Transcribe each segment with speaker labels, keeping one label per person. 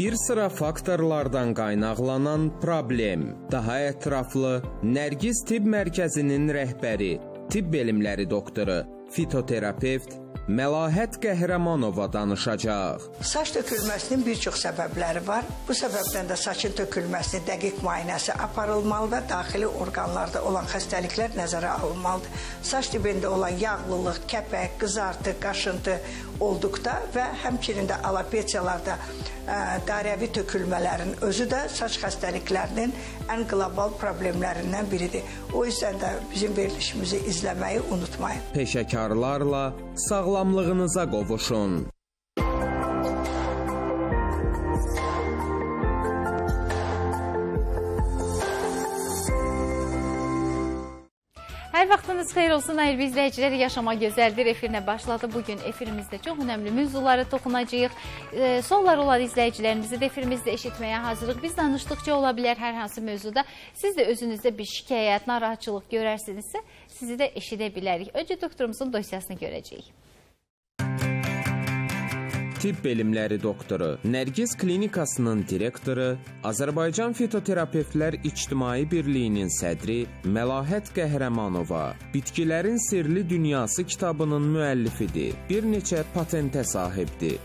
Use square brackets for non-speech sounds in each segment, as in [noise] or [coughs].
Speaker 1: Bir sıra faktorlardan qaynaqlanan problem. Daha ətraflı Nərgiz Tibb Mərkəzinin rəhbəri, tibb elmləri doktoru, fitoterapevt Məlahət Qəhrəmanova danışacaq.
Speaker 2: Saç tökülməsinin bir çox səbəbləri var. Bu səbəbdən də saçın tökülməsinin dəqiq müayinəsi aparılmalı və daxili orqanlarda olan xəstəliklər nəzərə alınmalıdır. Saç dibində olan yağlılıq, kəpək, qızartı, qaşıntı olduqda və həmçinin də alopesiyalarda dairəvi tökülmələrin özü də saç xəstəliklərinin ən qlobal problemlərindən biridir. O yüzden də bizim verilişimizi izləməyi unutmayın.
Speaker 1: Peşəkarlarla sağlamlığınıza qovuşun.
Speaker 3: Hər vaxtınız xeyir olsun, əziz izləyicilər. Yaşama gözəldir efirinə başladı. Bu gün efirimizdə çox önəmli mövzulara toxunacağıq. E, sonlar olan izləyicilərimizi də efirimizdə eşitməyə hazırıq. Biz danışdıqca ola bilər hər hansı mövzuda. Siz də özünüzdə bir şikayət, narahatçılıq görərsinizsə, sizi də eşidə bilərik. Öncə doktorumuzun dosyasını görəcəyik.
Speaker 1: Tibb elmləri doktoru, Nərgiz Klinikasının direktoru, Azərbaycan Fitoterapevtlər İctimai Birliyinin sədri Məlahət Qəhrəmanova, Bitkilərin Sirli Dünyası kitabının müəllifidir. Bir neçə patentə sahibdir.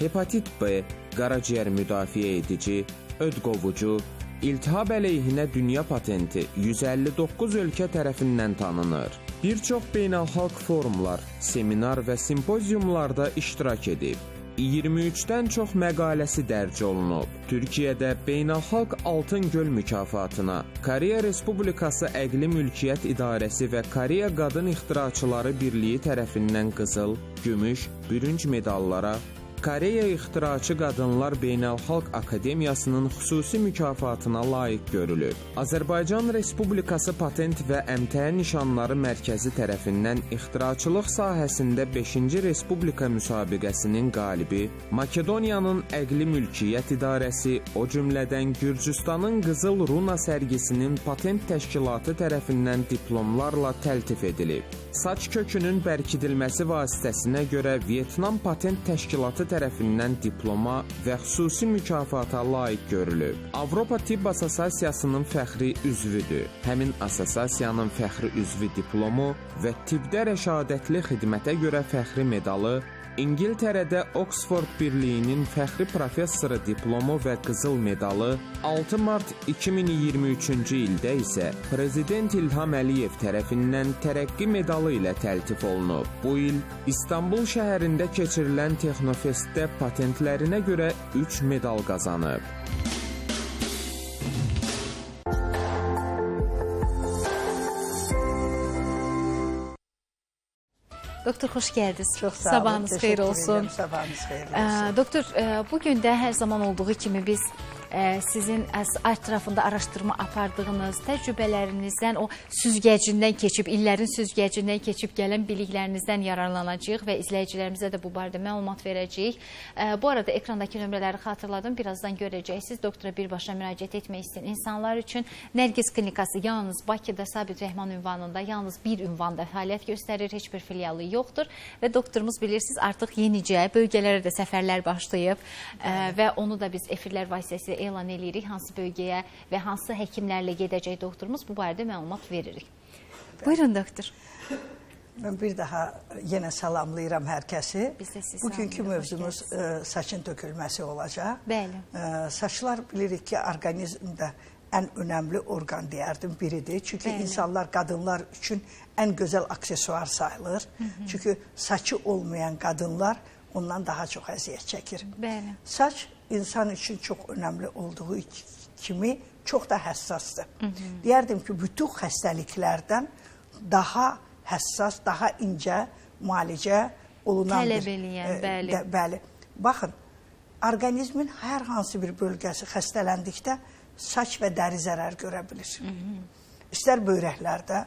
Speaker 1: Hepatit B, qaraciyər müdafiə edici, öd qovucu, İltihab əleyhinə dünya patenti 159 ölkə tərəfindən tanınır. Bir çox beynəlxalq forumlar, seminar və simpoziumlarda iştirak edib. 23-dən çox məqaləsi dərc olunub. Türkiyədə Beynəlxalq Altın Göl mükafatına, Koreya Respublikası Əqli Mülkiyyət İdarəsi və Koreya Qadın İxtiraçıları Birliyi tərəfindən qızıl, gümüş, bürünc medallara Koreya İxtiraçı Qadınlar Beynəlxalq Akademiyasının xüsusi mükafatına layiq görülüb. Azərbaycan Respublikası Patent və Əmtəə Nişanları Mərkəzi tərəfindən ixtiraçılıq sahəsində 5-ci Respublika müsabiqəsinin qalibi, Makedoniyanın Əqli Mülkiyyət İdarəsi, o cümlədən Gürcüstanın Qızıl Runa sərgisinin patent təşkilatı tərəfindən diplomlarla təltif edilib. Saç kökünün bərkidilməsi vasitəsinə görə Vyetnam Patent Təşkilatı tərəfindən diploma və xüsusi mükafata layiq görülüb. Avropa Tibb Assosiasiyasının fəxri üzvüdür. Həmin assosiasiyanın fəxri üzvü diplomu və tibbdə rəşadətli xidmətə görə fəxri medalı İngiltərədə Oxford Birliyinin fəxri professoru diplomu və qızıl medalı 6 mart 2023-cü ildə isə Prezident İlham Əliyev tərəfindən tərəqqi medalı ilə təltif olunub. Bu il İstanbul şəhərində keçirilən Texnofestdə patentlərinə görə 3 medal qazanıb.
Speaker 3: Doktor xoş gəldiniz.
Speaker 2: Çox sağ olun.
Speaker 3: Sabahınız xeyir olsun.
Speaker 2: Sabahınız xeyir olsun.
Speaker 3: Doktor, bu gün də hər zaman olduğu kimi biz sizin ətrafında araşdırma apardığınız, təcrübələrinizdən, o süzgəcindən keçib, illərin süzgəcindən keçib gələn biliklərinizdən yararlanacağıq və izləyicilərimizə də bu barədə məlumat verəcəyik. Bu arada ekrandakı nömrələri xatırladım, birazdan görəcəksiniz. Doktora birbaşa müraciət etmək istəyən insanlar üçün Nərgiz Klinikası yalnız Bakıda Sabit Rəhman ünvanında, yalnız bir ünvanda fəaliyyət göstərir, heç bir filialı yoxdur və doktorumuz bilirsiniz, artıq yenicə bölgələrə də səfərlər başlayıb və onu da biz efirlər vasitəsilə elan eləyirik, hansı bölgəyə və hansı həkimlərlə gedəcək doktorumuz bu barədə məlumat veririk. Buyurun doktor.
Speaker 2: Mən bir daha yenə salamlayıram hər kəsi. Bugünkü mövzumuz ə, saçın tökülməsi olacaq.
Speaker 3: Bəli.
Speaker 2: Ə, saçlar bilirik ki, orqanizmdə ən önəmli orqan deyərdim biridir. Çünki
Speaker 3: Bəli.
Speaker 2: insanlar, qadınlar üçün ən gözəl aksesuar sayılır. Çünki saçı olmayan qadınlar ondan daha çox əziyyət çəkir.
Speaker 3: Bəli.
Speaker 2: Saç insan üçün çox önəmli olduğu kimi çox da həssasdır. Hı -hı. Deyərdim ki, bütün xəstəliklərdən daha həssas, daha incə müalicə olunan
Speaker 3: Tələb eləyən,
Speaker 2: e,
Speaker 3: bəli.
Speaker 2: də- bəli. Baxın, orqanizmin hər hansı bir bölgəsi xəstələndikdə saç və dəri zərər görə bilir. Hı -hı. İstər böyrəklərdə,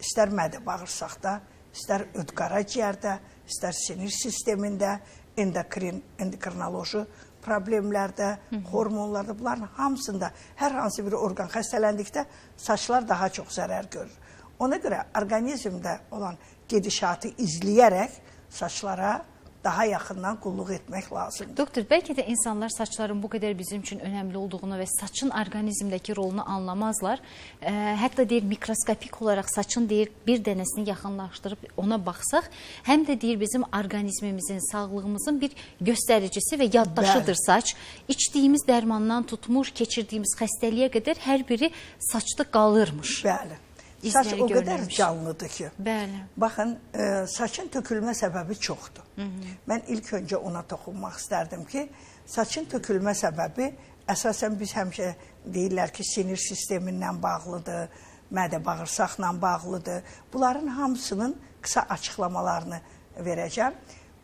Speaker 2: istər mədə bağırsaqda, istər öd qaraciyərdə, istər sinir sistemində, endokrin, endokrinoloji problemlərdə, Hı -hı. hormonlarda, bunların hamısında hər hansı bir orqan xəstələndikdə saçlar daha çox zərər görür. Ona görə orqanizmdə olan gedişatı izləyərək saçlara daha yaxından qulluq etmək lazımdır.
Speaker 3: Doktor, bəlkə də insanlar saçların bu qədər bizim üçün önəmli olduğunu və saçın orqanizmdəki rolunu anlamazlar. Ə, hətta deyir mikroskopik olaraq saçın deyir bir dənəsini yaxınlaşdırıb ona baxsaq, həm də deyir bizim orqanizmimizin, sağlığımızın bir göstəricisi və yaddaşıdır Bəli. saç. İçdiyimiz dərmandan tutmuş, keçirdiyimiz xəstəliyə qədər hər biri saçda qalırmış.
Speaker 2: Bəli. Saç o qədər canlıdır ki.
Speaker 3: Bəli.
Speaker 2: Baxın, e, saçın tökülmə səbəbi çoxdur. Hı -hı. Mən ilk öncə ona toxunmaq istərdim ki, saçın tökülmə səbəbi əsasən biz həmişə deyirlər ki, sinir sistemindən bağlıdır, mədə bağırsaqla bağlıdır. Bunların hamısının qısa açıqlamalarını verəcəm.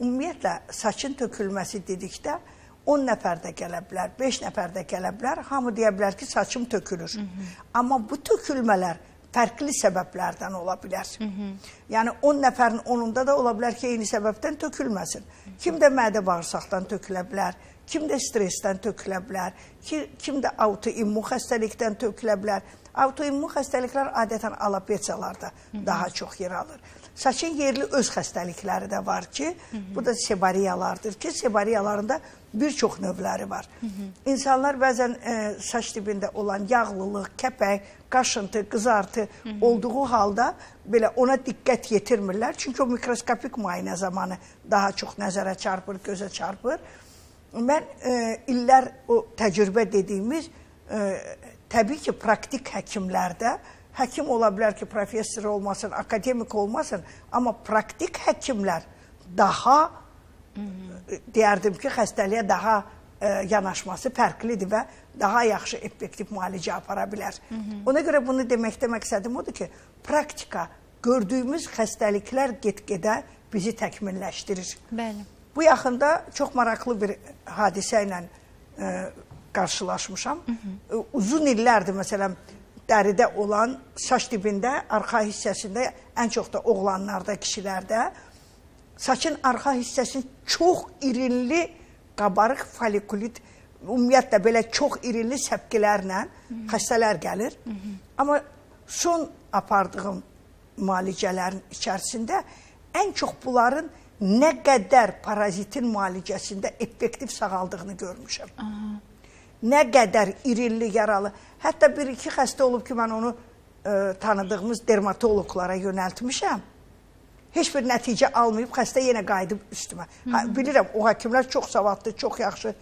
Speaker 2: Ümumiyyətlə saçın tökülməsi dedikdə 10 nəfər də gələ bilər, 5 nəfər də gələ bilər. Hamı deyə bilər ki, saçım tökülür. Hı -hı. Amma bu tökülmələr fərqli səbəblərdən ola bilər. Hı -hı. Yəni 10 nəfərin 10-unda da ola bilər ki, eyni səbəbdən tökülməsin. Kim də mədə bağırsaqdan tökülə bilər, kim də stressdən tökülə bilər, ki, kim də autoimmun xəstəlikdən tökülə bilər. Autoimmun xəstəliklər adətən alopesiyalarda daha çox yer alır. Saçın yerli öz xəstəlikləri də var ki, Hı -hı. bu da sebariyalardır ki, sebariyalarında bir çox növləri var. Hı -hı. İnsanlar bəzən e, saç dibində olan yağlılıq, kəpək, qaşıntı, qızartı Hı -hı. olduğu halda belə ona diqqət yetirmirlər. Çünki o mikroskopik müayinə zamanı daha çox nəzərə çarpır, gözə çarpır. Mən e, illər o təcrübə dediyimiz e, təbii ki, praktik həkimlərdə həkim ola bilər ki, professor olmasın, akademik olmasın, amma praktik həkimlər daha Hı -hı. deyərdim ki, xəstəliyə daha e, yanaşması fərqlidir və daha yaxşı effektiv müalicə apara bilər. Hı -hı. Ona görə bunu deməkdə məqsədim odur ki, praktika gördüyümüz xəstəliklər get-gedə bizi təkmilləşdirir.
Speaker 3: Bəli.
Speaker 2: Bu yaxında çox maraqlı bir hadisə ilə e, qarşılaşmışam. Hı -hı. E, uzun illərdir məsələn dəridə olan saç dibində, arxa hissəsində, ən çox da oğlanlarda, kişilərdə saçın arxa hissəsinin çox irinli qabarıq folikulit, ümumiyyətlə belə çox irinli səpkilərlə xəstələr gəlir. Hı -hı. Amma son apardığım müalicələrin içərisində ən çox bunların nə qədər parazitin müalicəsində effektiv sağaldığını görmüşəm. Aha. Nə qədər irinli yaralı. Hətta bir-iki xəstə olub ki, mən onu ə, e, tanıdığımız dermatoloqlara yönəltmişəm. Heç bir nəticə almayıb, xəstə yenə qayıdıb üstümə. Hə, bilirəm, o həkimlər çox savadlı, çox yaxşı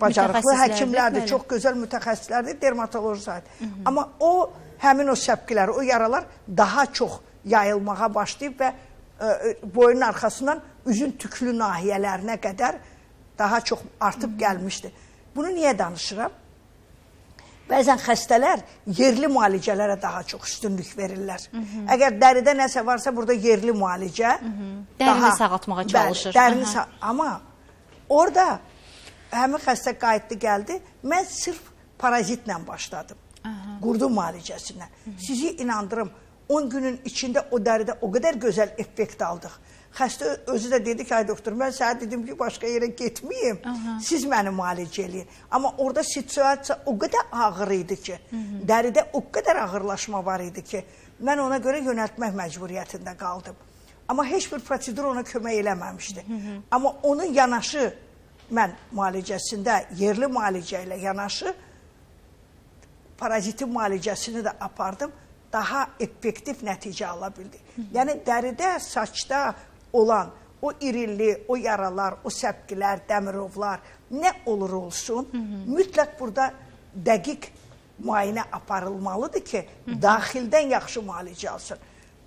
Speaker 2: bacarıqlı həkimlərdir, çox gözəl mütəxəssislərdir, dermatoloji sahib. Amma o, həmin o səpkilər, o yaralar daha çox yayılmağa başlayıb və ə, e, boyun arxasından üzün tüklü nahiyələrinə qədər daha çox artıb gəlmişdi. Bunu niyə danışıram? Bəzən xəstələr yerli müalicələrə daha çox üstünlük verirlər. Hı -hı. Əgər dəridə nəsə varsa, burada yerli müalicə Hı -hı.
Speaker 3: dərini daha, sağaltmağa çalışır.
Speaker 2: Bəli, dərini sağ amma orada həmin xəstə qayıtdı, gəldi. Mən sırf parazitlə başladım. Aha. Qurdu müalicəsindən. Hı -hı. Sizi inandırım, 10 günün içində o dəridə o qədər gözəl effekt aldıq. Xəstə özü də dedi ki, ay doktor, mən sənə dedim ki, başqa yerə getməyim. Aha. Siz məni müalicə eləyin. Amma orada situasiya o qədər ağır idi ki, Hı -hı. dəridə o qədər ağırlaşma var idi ki, mən ona görə yönəltmək məcburiyyətində qaldım. Amma heç bir prosedur ona kömək eləməmişdi. Hı -hı. Amma onun yanaşı mən müalicəsində yerli müalicə ilə yanaşı parazitin müalicəsini də apardım daha effektiv nəticə ala bildi. Hı -hı. Yəni dəridə, saçda, olan o irilli, o yaralar, o səpkilər, dəmirovlar nə olur olsun, Hı -hı. mütləq burada dəqiq müayinə aparılmalıdır ki, Hı -hı. daxildən yaxşı müalicə alsın.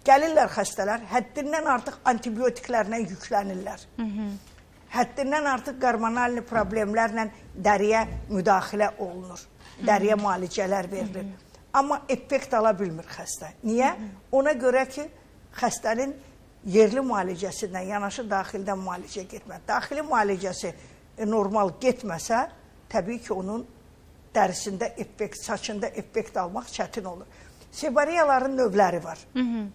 Speaker 2: Gəlirlər xəstələr, həddindən artıq antibiotiklərlə yüklənirlər. Hı -hı. Həddindən artıq hormonal problemlərlə dəriyə müdaxilə olunur. Dəriyə müalicələr verilir. Amma effekt ala bilmir xəstə. Niyə? Ona görə ki, xəstənin yerli müalicəsindən yanaşı daxildən müalicə getmək. Daxili müalicəsi e, normal getməsə, təbii ki, onun dərisində effekt, saçında effekt almaq çətin olur. Sebariyaların növləri var. Hı -hı.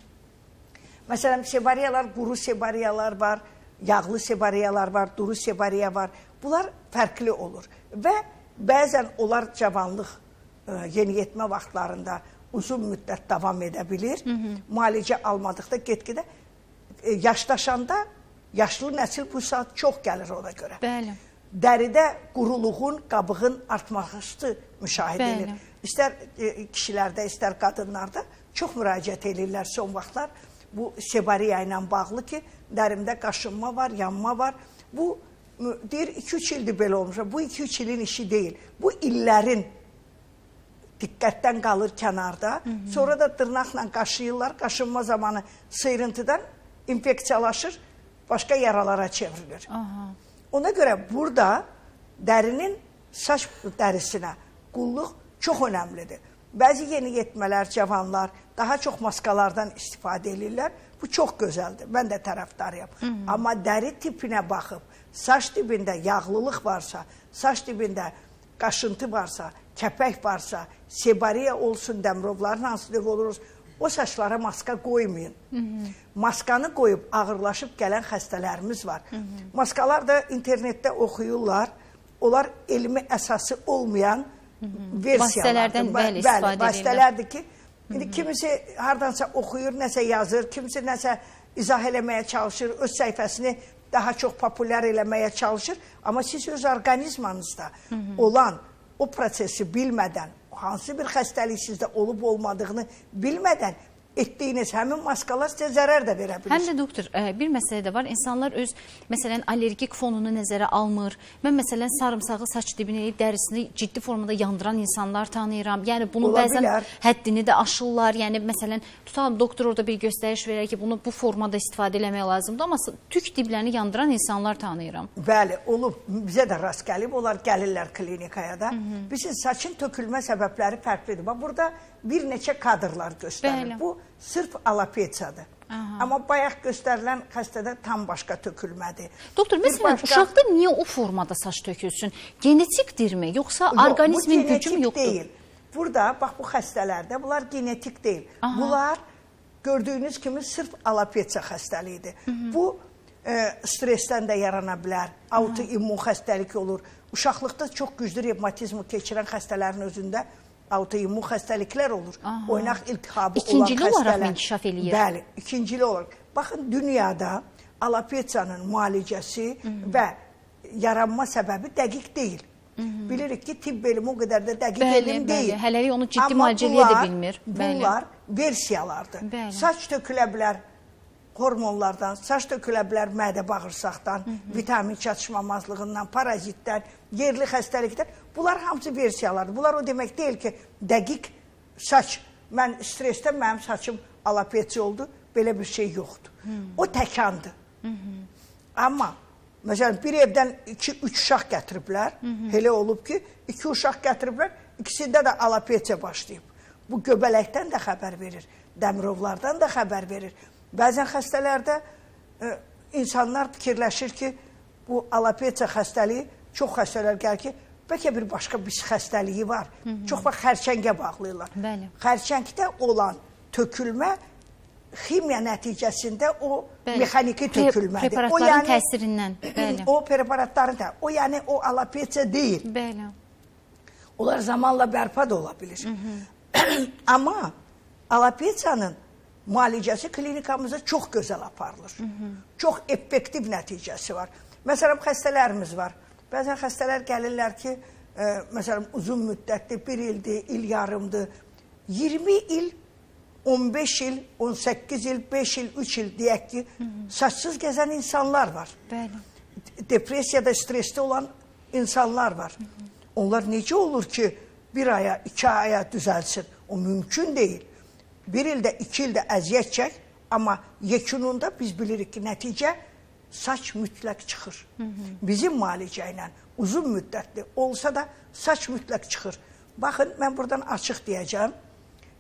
Speaker 2: Məsələn, sebariyalar, quru sebariyalar var, yağlı sebariyalar var, duru sebariya var. Bunlar fərqli olur və bəzən onlar cavanlıq, e, yeniyetmə vaxtlarında uzun müddət davam edə bilir. Hı -hı. Müalicə almadıqda get-gedə e, yaşlaşanda Yaşlı nəsil bu saat çox gəlir ona görə.
Speaker 3: Bəli.
Speaker 2: Dəridə quruluğun, qabığın artması müşahidə
Speaker 3: Bəli.
Speaker 2: edilir. İstər e, kişilərdə, istər qadınlarda çox müraciət edirlər son vaxtlar. Bu sebariya ilə bağlı ki, dərimdə qaşınma var, yanma var. Bu deyir 2-3 ildir belə olmuş. Bu 2-3 ilin işi deyil. Bu illərin diqqətdən qalır kənarda. Hı -hı. Sonra da dırnaqla qaşıyırlar. Qaşınma zamanı sıyrıntıdan infeksiyalaşır, başqa yaralara çevrilir.
Speaker 3: Aha.
Speaker 2: Ona görə burada dərinin saç dərisinə qulluq çox önəmlidir. Bəzi yeniyetmələr, cavanlar daha çox maskalardan istifadə edirlər. Bu çox gözəldir. Mən də tərəfdarıyam. Amma dəri tipinə baxıb, saç dibində yağlılıq varsa, saç dibində qaşıntı varsa, kəpək varsa, sebariya olsun, dəmrovların hansı növ oluruz, o saçlara maska qoymayın. Maskanı qoyub ağırlaşıb gələn xəstələrimiz var. Maskalar da internetdə oxuyurlar. Onlar elmi əsası olmayan versiyalardır.
Speaker 3: Vasitələrdən, bəli, istifadə
Speaker 2: bəli,
Speaker 3: edirlər.
Speaker 2: vasitələrdir ki, indi kimisi hardansa oxuyur, nəsə yazır, kimisi nəsə izah eləməyə çalışır, öz səhifəsini daha çox populyar eləməyə çalışır, amma siz öz orqanizmanızda olan o prosesi bilmədən, hansı bir xəstəlik sizdə olub olmadığını bilmədən etdiyiniz həmin maskalar sizə zərər də verə bilir.
Speaker 3: Həm də doktor, e, bir məsələ də var. İnsanlar öz məsələn allergik fonunu nəzərə almır. Mən məsələn sarımsağı saç dibini, dərisini ciddi formada yandıran insanlar tanıyıram. Yəni bunu
Speaker 2: Ola
Speaker 3: bəzən
Speaker 2: bilər.
Speaker 3: həddini də aşırlar. Yəni məsələn tutalım doktor orada bir göstəriş verər ki, bunu bu formada istifadə etmək lazımdır, amma tük diblərini yandıran insanlar tanıyıram.
Speaker 2: Bəli, olub. Bizə də rast gəlib. Onlar gəlirlər klinikaya da. Bizim saçın tökülmə səbəbləri fərqlidir. Bax burada bir neçə kadrlar göstərir.
Speaker 3: Bəli.
Speaker 2: Bu sırf alopesiyadır. Amma bayaq göstərilən xəstədə tam başqa tökülmədir.
Speaker 3: Doktor, məsələn,
Speaker 2: başqa-
Speaker 3: uşaqda niyə o formada saç tökülsün? Genetikdirmi, yoxsa
Speaker 2: Yox,
Speaker 3: orqanizmin gücü yoxdur?
Speaker 2: Deyil. Burada bax bu xəstələrdə bunlar genetik deyil.
Speaker 3: Aha.
Speaker 2: Bunlar gördüyünüz kimi sırf alopesiya xəstəliyidir. Bu e, stressdən də yarana bilər. Autoimmun xəstəlik olur. Uşaqlıqda çox güclü revmatizmi keçirən xəstələrin özündə autoimmun xəstəliklər olur.
Speaker 3: Aha.
Speaker 2: Oynaq iltihabı
Speaker 3: İkincili
Speaker 2: olan
Speaker 3: olaraq
Speaker 2: xəstələr.
Speaker 3: mı inkişaf eləyir?
Speaker 2: Bəli, ikincili olaraq. Baxın dünyada alopesiyanın müalicəsi və yaranma səbəbi dəqiq deyil. Bilirik ki, tibb elmi o qədər də dəqiq
Speaker 3: Bəli,
Speaker 2: elm
Speaker 3: bəli.
Speaker 2: deyil.
Speaker 3: Hələlik onu ciddi müalicə eləyə də
Speaker 2: bunlar-
Speaker 3: bilmir. Bəli.
Speaker 2: Bunlar versiyalardır.
Speaker 3: Bəli.
Speaker 2: Saç tökülə bilər hormonlardan, saç tökülə bilər mədə bağırsaqdan, vitamin çatışmamazlığından, parazitdən, yerli xəstəlikdən. Bunlar hamısı versiyalardır. Bunlar o demək deyil ki, dəqiq saç, mən stressdən mənim saçım alopesiya oldu, belə bir şey yoxdur. O təkandır. Amma məsələn bir evdən 2-3 uşaq gətiriblər. Elə olub ki, 2 uşaq gətiriblər, ikisində də alopesiya başlayıb. Bu göbələkdən də xəbər verir, dəmirovlardan da xəbər verir. Bəzən xəstələrdə e, insanlar fikirləşir ki, bu alopesiya xəstəliyi çox xəstələr gəlir ki, bəlkə bir başqa bir xəstəliyi var. Çox vaxt xərçəngə bağlayırlar.
Speaker 3: Bəli.
Speaker 2: Xərçəngdə olan tökülmə ximiya nəticəsində o
Speaker 3: Bəli.
Speaker 2: mexaniki
Speaker 3: Pre-
Speaker 2: tökülmədir.
Speaker 3: preparatların təsirindən, [clears throat] bəli.
Speaker 2: O preparatların da, o yəni o alopesiya deyil.
Speaker 3: Bəli.
Speaker 2: Onlar zamanla bərpa da ola bilir. [clears throat] Amma alopesiyanın müalicəsi klinikamızda çox gözəl aparılır. Çox effektiv nəticəsi var. Məsələn, xəstələrimiz var. Bəzən xəstələr gəlirlər ki, e, məsələn, uzun müddətli, bir ildir, il yarımdır, 20 il, 15 il, 18 il, 5 il, 3 il deyək ki, saçsız gəzən insanlar var
Speaker 3: Bəli.
Speaker 2: depressiyada, stresdə olan insanlar var. Onlar necə olur ki, bir aya, iki aya düzəlsin? O mümkün deyil. Bir ildə, iki ildə əziyyət çək, amma yekununda biz bilirik ki, nəticə saç mütləq çıxır. Bizim müalicə ilə uzun müddətli olsa da saç mütləq çıxır. Baxın, mən buradan açıq deyəcəm.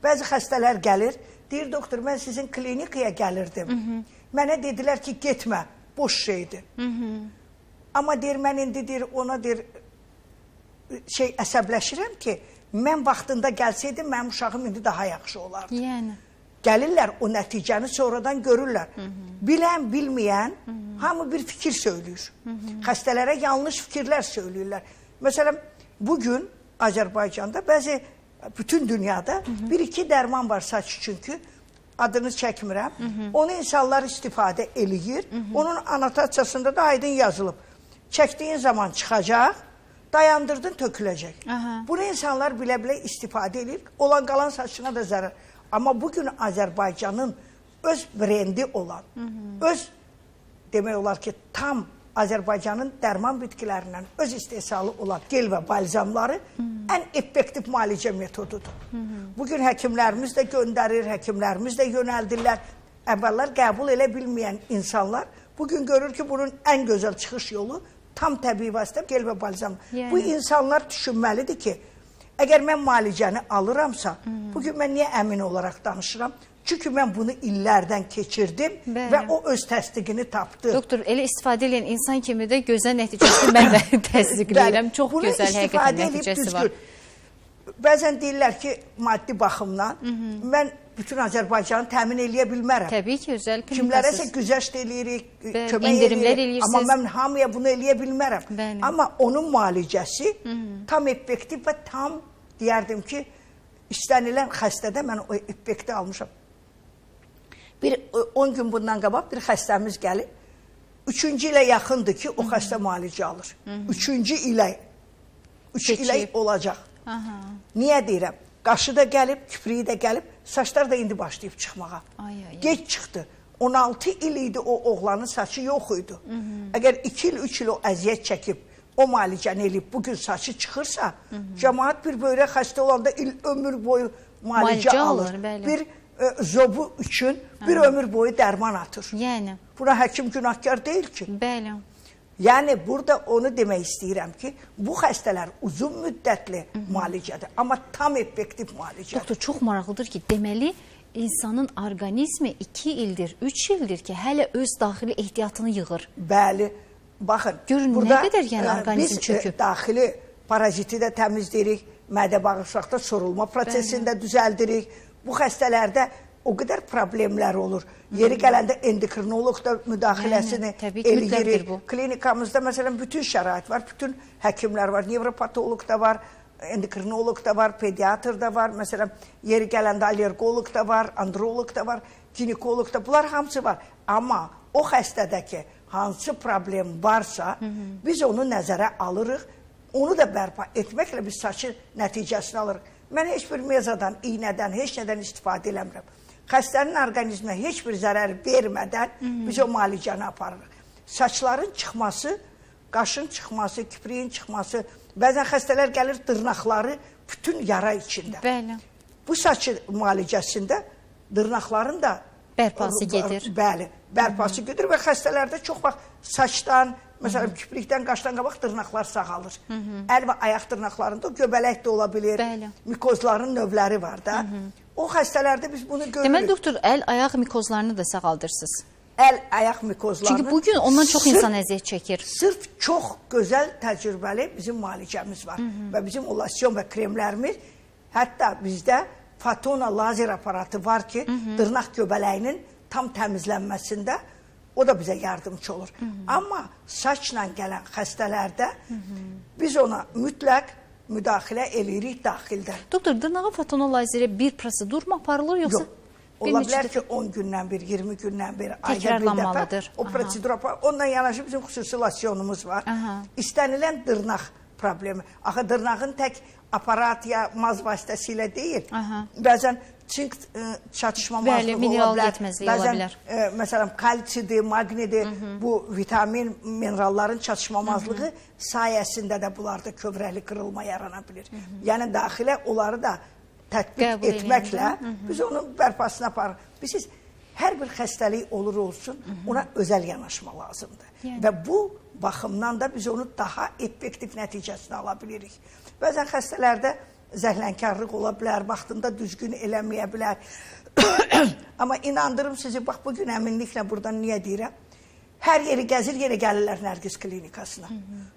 Speaker 2: Bəzi xəstələr gəlir, deyir doktor, mən sizin klinikaya gəlirdim. Mənə dedilər ki, getmə, boş şeydir. Amma deyir mən indi deyir ona deyir şey əsəbləşirəm ki, mən vaxtında gəlsəydim mənim uşağım indi daha yaxşı olardı.
Speaker 3: Yəni.
Speaker 2: Gəlirlər o nəticəni sonradan görürlər. Bilən, bilməyən hamı bir fikir söyləyir. Xəstələrə yanlış fikirlər söyləyirlər. Məsələn, bu gün Azərbaycanda bəzi bütün dünyada bir iki dərman var saç üçün ki, adını çəkmirəm. Onu insanlar istifadə eləyir. Onun anotasiyasında da aydın yazılıb. Çəkdiyin zaman çıxacaq, dayandırdın töküləcək.
Speaker 3: Aha.
Speaker 2: Bunu insanlar bilə-bilə istifadə edir. Olan qalan saçına da zərər. Amma bugün Azərbaycanın öz brendi olan, öz demək olar ki, tam Azərbaycanın dərman bitkilərindən öz istehsalı olan gel və balzamları ən effektiv müalicə metodudur. Bugün həkimlərimiz də göndərir, həkimlərimiz də yönəldirlər. Əvvəllər qəbul elə bilməyən insanlar bugün görür ki, bunun ən gözəl çıxış yolu tam təbii vasitə gel və balzam.
Speaker 3: Yəni.
Speaker 2: Bu insanlar düşünməlidir ki, əgər mən müalicəni alıramsa, bugün mən niyə əmin olaraq danışıram? Çünki mən bunu illərdən keçirdim
Speaker 3: Bəli.
Speaker 2: və o öz təsdiqini tapdı.
Speaker 3: Doktor, elə istifadə edən insan kimi də gözəl nəticəsini mən də [coughs] təsdiqləyirəm. Çox
Speaker 2: bunu
Speaker 3: gözəl həqiqətən nəticəsi var.
Speaker 2: düzgün. Bəzən deyirlər ki, maddi baxımdan mən bütün Azərbaycanı təmin eləyə bilmərəm.
Speaker 3: Təbii ki, özəl
Speaker 2: Kimlərəsə güzəşt eləyirik,
Speaker 3: Bəli,
Speaker 2: kömək eləyirik. Amma mən hamıya bunu eləyə bilmərəm.
Speaker 3: Bəli.
Speaker 2: Amma onun müalicəsi tam effektiv və tam deyərdim ki, istənilən xəstədə mən o effekti almışam. Bir 10 gün bundan qabaq bir xəstəmiz gəlib. Üçüncü ilə yaxındır ki, o xəstə müalicə alır. Üçüncü ilə, üç
Speaker 3: Keçib.
Speaker 2: ilə olacaq.
Speaker 3: Aha.
Speaker 2: Niyə deyirəm? Qaşı da gəlib, kipriyi də gəlib, saçlar da indi başlayıb çıxmağa.
Speaker 3: Ay, ay.
Speaker 2: Geç çıxdı. 16 il idi o oğlanın saçı yox idi. Əgər 2 il, 3 il o əziyyət çəkib, o müalicəni eləyib, bugün saçı çıxırsa, cəmaat bir böyrə xəstə olanda il ömür boyu müalicə
Speaker 3: Müalicə
Speaker 2: alır.
Speaker 3: alır, bəli.
Speaker 2: Bir e, zobu üçün bir ömür boyu dərman atır.
Speaker 3: Yəni,
Speaker 2: Buna həkim günahkar deyil ki.
Speaker 3: bəli.
Speaker 2: Yəni burada onu demək istəyirəm ki, bu xəstələr uzun müddətli müalicədir, amma tam effektiv müalicədir.
Speaker 3: Doktor, çox maraqlıdır ki, deməli insanın orqanizmi 2 ildir, 3 ildir ki, hələ öz daxili ehtiyatını yığır.
Speaker 2: Bəli. Baxın,
Speaker 3: Görün, nə qədər yəni
Speaker 2: e,
Speaker 3: orqanizm
Speaker 2: biz, e,
Speaker 3: çöküb.
Speaker 2: daxili paraziti də təmizləyirik, mədə bağırsaqda sorulma prosesini də düzəldirik. Bu xəstələrdə o qədər problemlər olur. Yeri gələndə endokrinoloq da müdaxiləsini
Speaker 3: bu.
Speaker 2: Klinikamızda məsələn bütün şərait var, bütün həkimlər var, nevropatoloq da var, endokrinoloq da var, pediatr da var, məsələn, yeri gələndə allergoloq da var, androloq da var, ginekoloq da, bunlar hamısı var. Amma o xəstədəki hansı problem varsa, biz onu nəzərə alırıq, onu da bərpa etməklə biz saçı nəticəsini alırıq. Mən heç bir mezadan, iynədən, heç nədən istifadə eləmirəm. Xəstənin orqanizminə heç bir zərər vermədən biz o müalicəni aparırıq. Saçların çıxması, qaşın çıxması, kipriyin çıxması, bəzən xəstələr gəlir dırnaqları bütün yara içində.
Speaker 3: Bəli.
Speaker 2: Bu saçı müalicəsində dırnaqların da
Speaker 3: Bərpası gedir.
Speaker 2: Bəli, bərpası gedir və xəstələrdə çox vaxt saçdan, məsələn, kiprikdən, qaşdan qabaq dırnaqlar sağalır. Əl və ayaq dırnaqlarında göbələk də ola bilir.
Speaker 3: Bəli.
Speaker 2: Mikozların növləri var da. O xəstələrdə biz bunu görürük.
Speaker 3: Deməli doktor, əl, ayaq mikozlarını da sağaldırsınız.
Speaker 2: əl, ayaq mikozlarını.
Speaker 3: Çünki bu gün ondan çox
Speaker 2: sırf-
Speaker 3: insan əziyyət çəkir.
Speaker 2: Sırf çox gözəl təcrübəli bizim müalicəmiz var. Və bizim o losyon və kremlərimiz hətta bizdə Fatona lazer aparatı var ki, dırnaq göbələyinin tam təmizlənməsində o da bizə yardımcı olur. Amma saçla gələn xəstələrdə biz ona mütləq müdaxilə eləyirik daxildən.
Speaker 3: Doktor, dırnağa fotono lazerə bir prosedurmu aparılır yoxsa?
Speaker 2: Yox. Ola bilər ki, 10 gündən bir, 20 gündən bir, ayda bir dəfə o prosedur apar. Onunla yanaşı bizim xüsusi losyonumuz var.
Speaker 3: Aha.
Speaker 2: İstənilən dırnaq problemi. Axı dırnağın tək aparat ya maz vasitəsilə deyil.
Speaker 3: Aha.
Speaker 2: Bəzən çink ə, çatışmamazlığı
Speaker 3: Bəli,
Speaker 2: ola
Speaker 3: mineral
Speaker 2: bilər.
Speaker 3: yetməzliyi ola
Speaker 2: Bəzən,
Speaker 3: bilər.
Speaker 2: ə, məsələn, kalsidir, maqnidir, bu vitamin, mineralların çatışmamazlığı sayəsində də bunlarda kövrəli qırılma yarana bilir. Yəni daxilə onları da tətbiq
Speaker 3: Qəbul
Speaker 2: etməklə biz onun bərpasına aparırıq. Bilirsiniz, hər bir xəstəlik olur olsun, ona özəl yanaşma lazımdır.
Speaker 3: Yəni.
Speaker 2: Və bu baxımdan da biz onu daha effektiv nəticəsini ala bilirik. Bəzən xəstələrdə zəhlənkarlıq ola bilər, vaxtında düzgün eləməyə bilər. [coughs] Amma inandırım sizi, bax bu gün əminliklə buradan niyə deyirəm? Hər yeri gəzir, yenə gəlirlər Nərgiz klinikasına.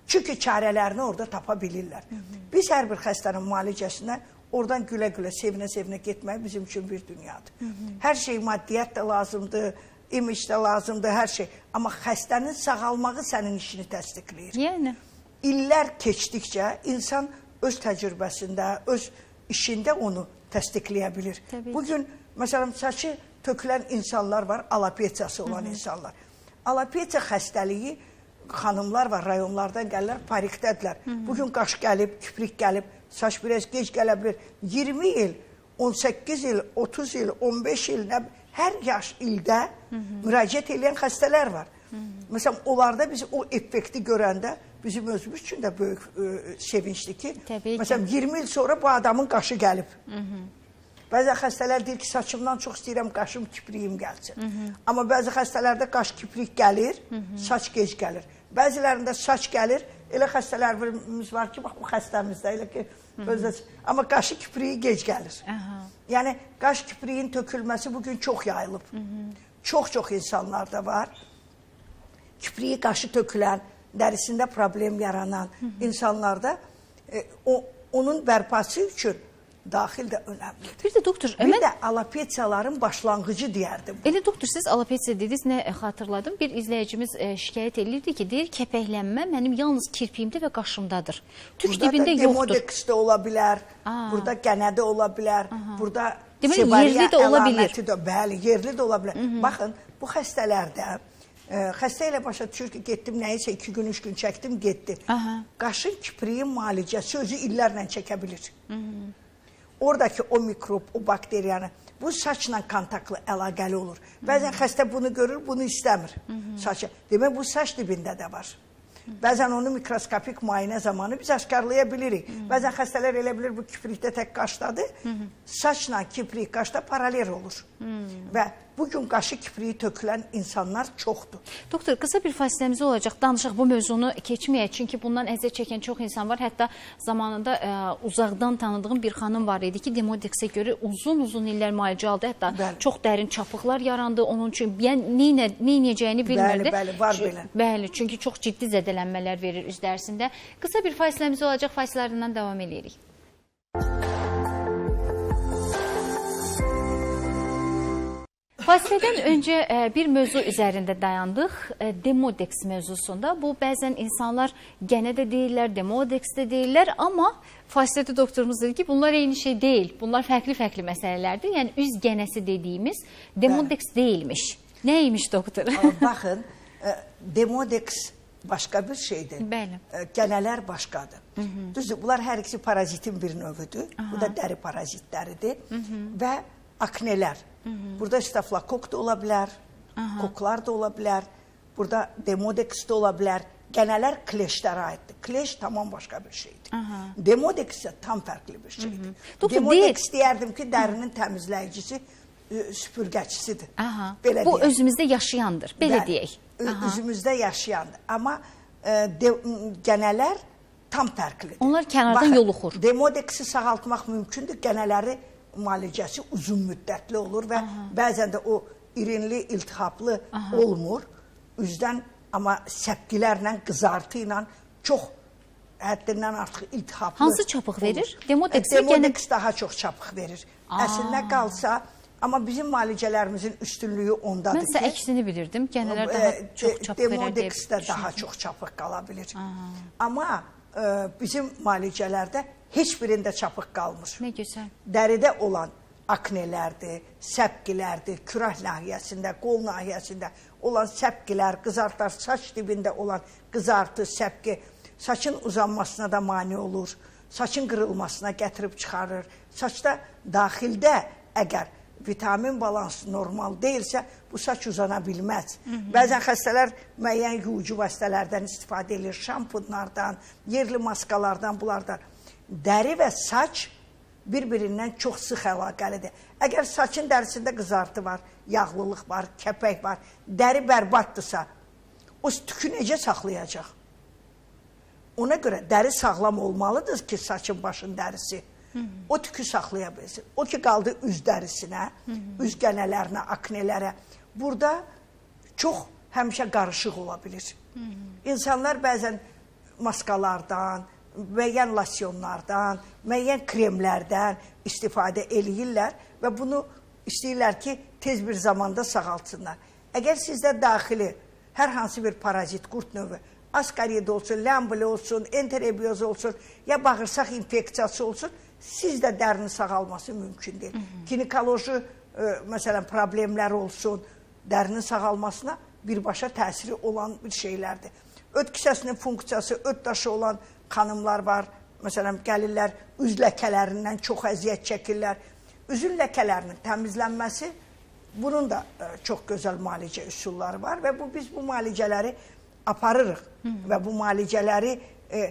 Speaker 2: Çünki çarələrini orada tapa bilirlər. Biz hər bir xəstənin müalicəsinə oradan gülə-gülə, sevinə-sevinə getmək bizim üçün bir dünyadır. Hər şey maddiyyat da lazımdır, imic də lazımdır, hər şey. Amma xəstənin sağalmağı sənin işini təsdiqləyir.
Speaker 3: Yəni,
Speaker 2: İllər keçdikcə insan öz təcrübəsində, öz işində onu təsdiqləyə bilir.
Speaker 3: Təbii.
Speaker 2: Bu gün məsələn saçı tökülən insanlar var, alopesiyası olan insanlar. Alopesiya xəstəliyi xanımlar var, rayonlardan gəlirlər, parikdədirlər. Bu gün qaş gəlib, kiprik gəlib, saç biraz gec gələ bilər. 20 il, 18 il, 30 il, 15 il, nə, hər yaş ildə müraciət edən xəstələr var. Məsələn, onlarda biz o effekti görəndə bizim özümüz üçün də böyük ə, sevincdir ki,
Speaker 3: Təbii ki.
Speaker 2: məsələn 20 il sonra bu adamın qaşı gəlib. Bəzən xəstələr deyir ki, saçımdan çox istəyirəm qaşım, kipriyim gəlsin. Amma bəzi xəstələrdə qaş, kiprik gəlir, saç gec gəlir. Bəzilərində saç gəlir, elə xəstələrimiz var ki, bax bu xəstəmizdə elə ki, özdə amma qaşı, kipriyi gec gəlir.
Speaker 3: Aha.
Speaker 2: Yəni qaş, kipriyin tökülməsi bu gün çox yayılıb. Çox-çox insanlarda var. Kipriyi qaşı tökülən, dərisində problem yaranan insanlarda e, o onun bərpası üçün daxil də önəmlidir.
Speaker 3: Bir də doktor,
Speaker 2: Bir
Speaker 3: mən
Speaker 2: də alopesiyaların başlanğıcı deyərdim.
Speaker 3: Elə doktor siz alopesiya dediniz, nə e, xatırladım. Bir izləyicimiz e, şikayət edirdi ki, deyir kəpəklənmə mənim yalnız kirpiyimdə və qaşımdadır. Tük
Speaker 2: Burada
Speaker 3: dibində yoxdur.
Speaker 2: demodeksdə ola bilər,
Speaker 3: Aa.
Speaker 2: burada qənədə ola bilər, burada
Speaker 3: Deməli, yerli də ola
Speaker 2: əlaməti də, bəli, yerli də ola bilər. Baxın, bu xəstələrdə xəstə ilə başa düşür ki, getdim nəyisə 2 gün, 3 gün çəkdim, getdi.
Speaker 3: Aha.
Speaker 2: Qaşın kipriyin müalicəsi özü illərlə çəkə bilir. Oradakı o mikrob, o bakteriyanı bu saçla kontaktlı əlaqəli olur. Bəzən xəstə bunu görür, bunu istəmir. Saçı. Demək bu saç dibində də var. Bəzən onu mikroskopik müayinə zamanı biz aşkarlaya bilirik. Bəzən xəstələr elə bilir bu kiprikdə tək qaşdadır. Saçla kiprik qaşda paralel olur. Və bu gün qaşı kipriyi tökülən insanlar çoxdur.
Speaker 3: Doktor, qısa bir fasiləmiz olacaq. Danışaq bu mövzunu keçməyək. Çünki bundan əziyyət çəkən çox insan var. Hətta zamanında ə, uzaqdan tanıdığım bir xanım var idi ki, Demodexə görə uzun-uzun illər müalicə aldı. Hətta
Speaker 2: Bəli.
Speaker 3: çox dərin çapıqlar yarandı onun üçün. Yəni neynə, neynəyəcəyini bilmirdi.
Speaker 2: bəli, var
Speaker 3: Çü-
Speaker 2: belə.
Speaker 3: Bəli, çünki çox ciddi zədələnmələr verir üz dərsində. Qısa bir fasiləmiz olacaq. Fasilələrdən davam edirik. Fasilədən öncə ə, bir mövzu üzərində dayandıq. Ə, Demodex mövzusunda. Bu bəzən insanlar gənə də deyirlər, Demodex də deyirlər, amma fasilədə doktorumuz dedi ki, bunlar eyni şey deyil. Bunlar fərqli-fərqli məsələlərdir. Yəni üz gənəsi dediyimiz Demodex deyilmiş. Nəymiş doktor?
Speaker 2: Baxın, ə, demodex başqa bir şeydir.
Speaker 3: Bəli.
Speaker 2: Gənələr başqadır. Düzdür, bunlar hər ikisi parazitin bir növüdür. Bu da dəri parazitləridir və aknelər. Burada staflokok da ola bilər, koklar da ola bilər. Burada demodex də ola bilər. Gənələr kleşlərə aiddir. Kleş tamam başqa bir şeydir. Demodex isə tam fərqli bir şeydir.
Speaker 3: Doktor,
Speaker 2: Demodex deyərdim ki, dərinin təmizləyicisi, süpürgəçisidir.
Speaker 3: Aha.
Speaker 2: Belə
Speaker 3: Bu
Speaker 2: deyək.
Speaker 3: özümüzdə yaşayandır. Belə
Speaker 2: Bəli,
Speaker 3: deyək.
Speaker 2: ö- Üzümüzdə yaşayandır. Amma e, de, m, gənələr tam fərqlidir.
Speaker 3: Onlar kənardan yoluxur.
Speaker 2: Demodeksi sağaltmaq mümkündür. Gənələri müalicəsi uzun müddətli olur və bəzən də o irinli, iltihaplı olmur. Üzdən amma səpkilərlə, qızartı ilə çox həddindən artıq iltihaplı.
Speaker 3: Hansı çapıq verir? Demodex
Speaker 2: E,
Speaker 3: gənə-
Speaker 2: Demodex daha çox çapıq verir. Əslində qalsa Amma bizim müalicələrimizin üstünlüyü ondadır
Speaker 3: Mən isə
Speaker 2: ki,
Speaker 3: əksini bilirdim. Gənələr
Speaker 2: e,
Speaker 3: daha
Speaker 2: de-
Speaker 3: çox çapıq verər deyə
Speaker 2: Demodex-də daha
Speaker 3: düşünürdüm.
Speaker 2: çox çapıq qala bilir. Amma e, bizim müalicələrdə heç birində çapıq qalmır.
Speaker 3: Nə gözəl.
Speaker 2: Dəridə olan aknelərdir, səpkilərdir, kürah nahiyəsində, qol nahiyəsində olan səpkilər, qızartlar, saç dibində olan qızartı, səpki saçın uzanmasına da mane olur, saçın qırılmasına gətirib çıxarır. Saçda daxildə əgər vitamin balansı normal deyilsə, bu saç uzana bilməz. Bəzən xəstələr müəyyən yuyucu vasitələrdən istifadə edir, şampunlardan, yerli maskalardan, bunlardan. Dəri və saç bir-birindən çox sıx əlaqəlidir. Əgər saçın dərisində qızartı var, yağlılıq var, kəpək var, dəri bərbaddısa, o tükü necə saxlayacaq? Ona görə dəri sağlam olmalıdır ki, saçın başın dərisi o tükü saxlaya bilsin. O ki qaldı üz dərisinə, üz gənələrinə, aknelərə. Burada çox həmişə qarışıq ola bilir. İnsanlar bəzən maskalardan, müəyyən losyonlardan, müəyyən kremlərdən istifadə eləyirlər və bunu istəyirlər ki, tez bir zamanda sağaltsınlar. Əgər sizdə daxili hər hansı bir parazit, qurt növü, askarid olsun, lambli olsun, enterobiyoz olsun, ya bağırsaq infeksiyası olsun, sizdə dərinin sağalması mümkün deyil. Ginekoloji ə, məsələn problemlər olsun, dərinin sağalmasına birbaşa təsiri olan bir şeylərdir. Öd kisəsinin funksiyası, öd daşı olan xanımlar var. Məsələn, gəlirlər üz ləkələrindən çox əziyyət çəkirlər. Üzün ləkələrinin təmizlənməsi bunun da ə, çox gözəl müalicə üsulları var və bu biz bu müalicələri aparırıq Hı və bu müalicələri ə,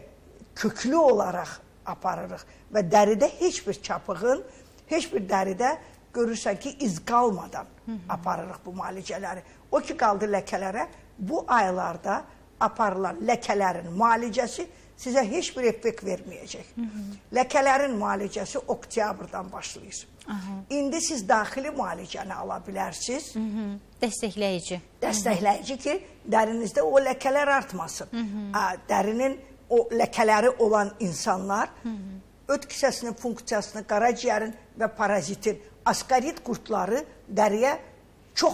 Speaker 2: köklü olaraq aparırıq və dəridə heç bir çapığın, heç bir dəridə görürsən ki, iz qalmadan Hı -hı. aparırıq bu müalicələri. O ki qaldı ləkələrə, bu aylarda aparılan ləkələrin müalicəsi sizə heç bir effekt verməyəcək. Hı -hı. Ləkələrin müalicəsi oktyabrdan başlayır. Aha. İndi siz daxili müalicəni ala bilərsiniz. Hı -hı.
Speaker 3: Dəstəkləyici.
Speaker 2: Dəstəkləyici ki, dərinizdə o ləkələr artmasın. Hı -hı. Dərinin o ləkələri olan insanlar Hı -hı. öd kisəsinin funksiyasını, qaraciyərin və parazitin, askarit qurtları dəriyə çox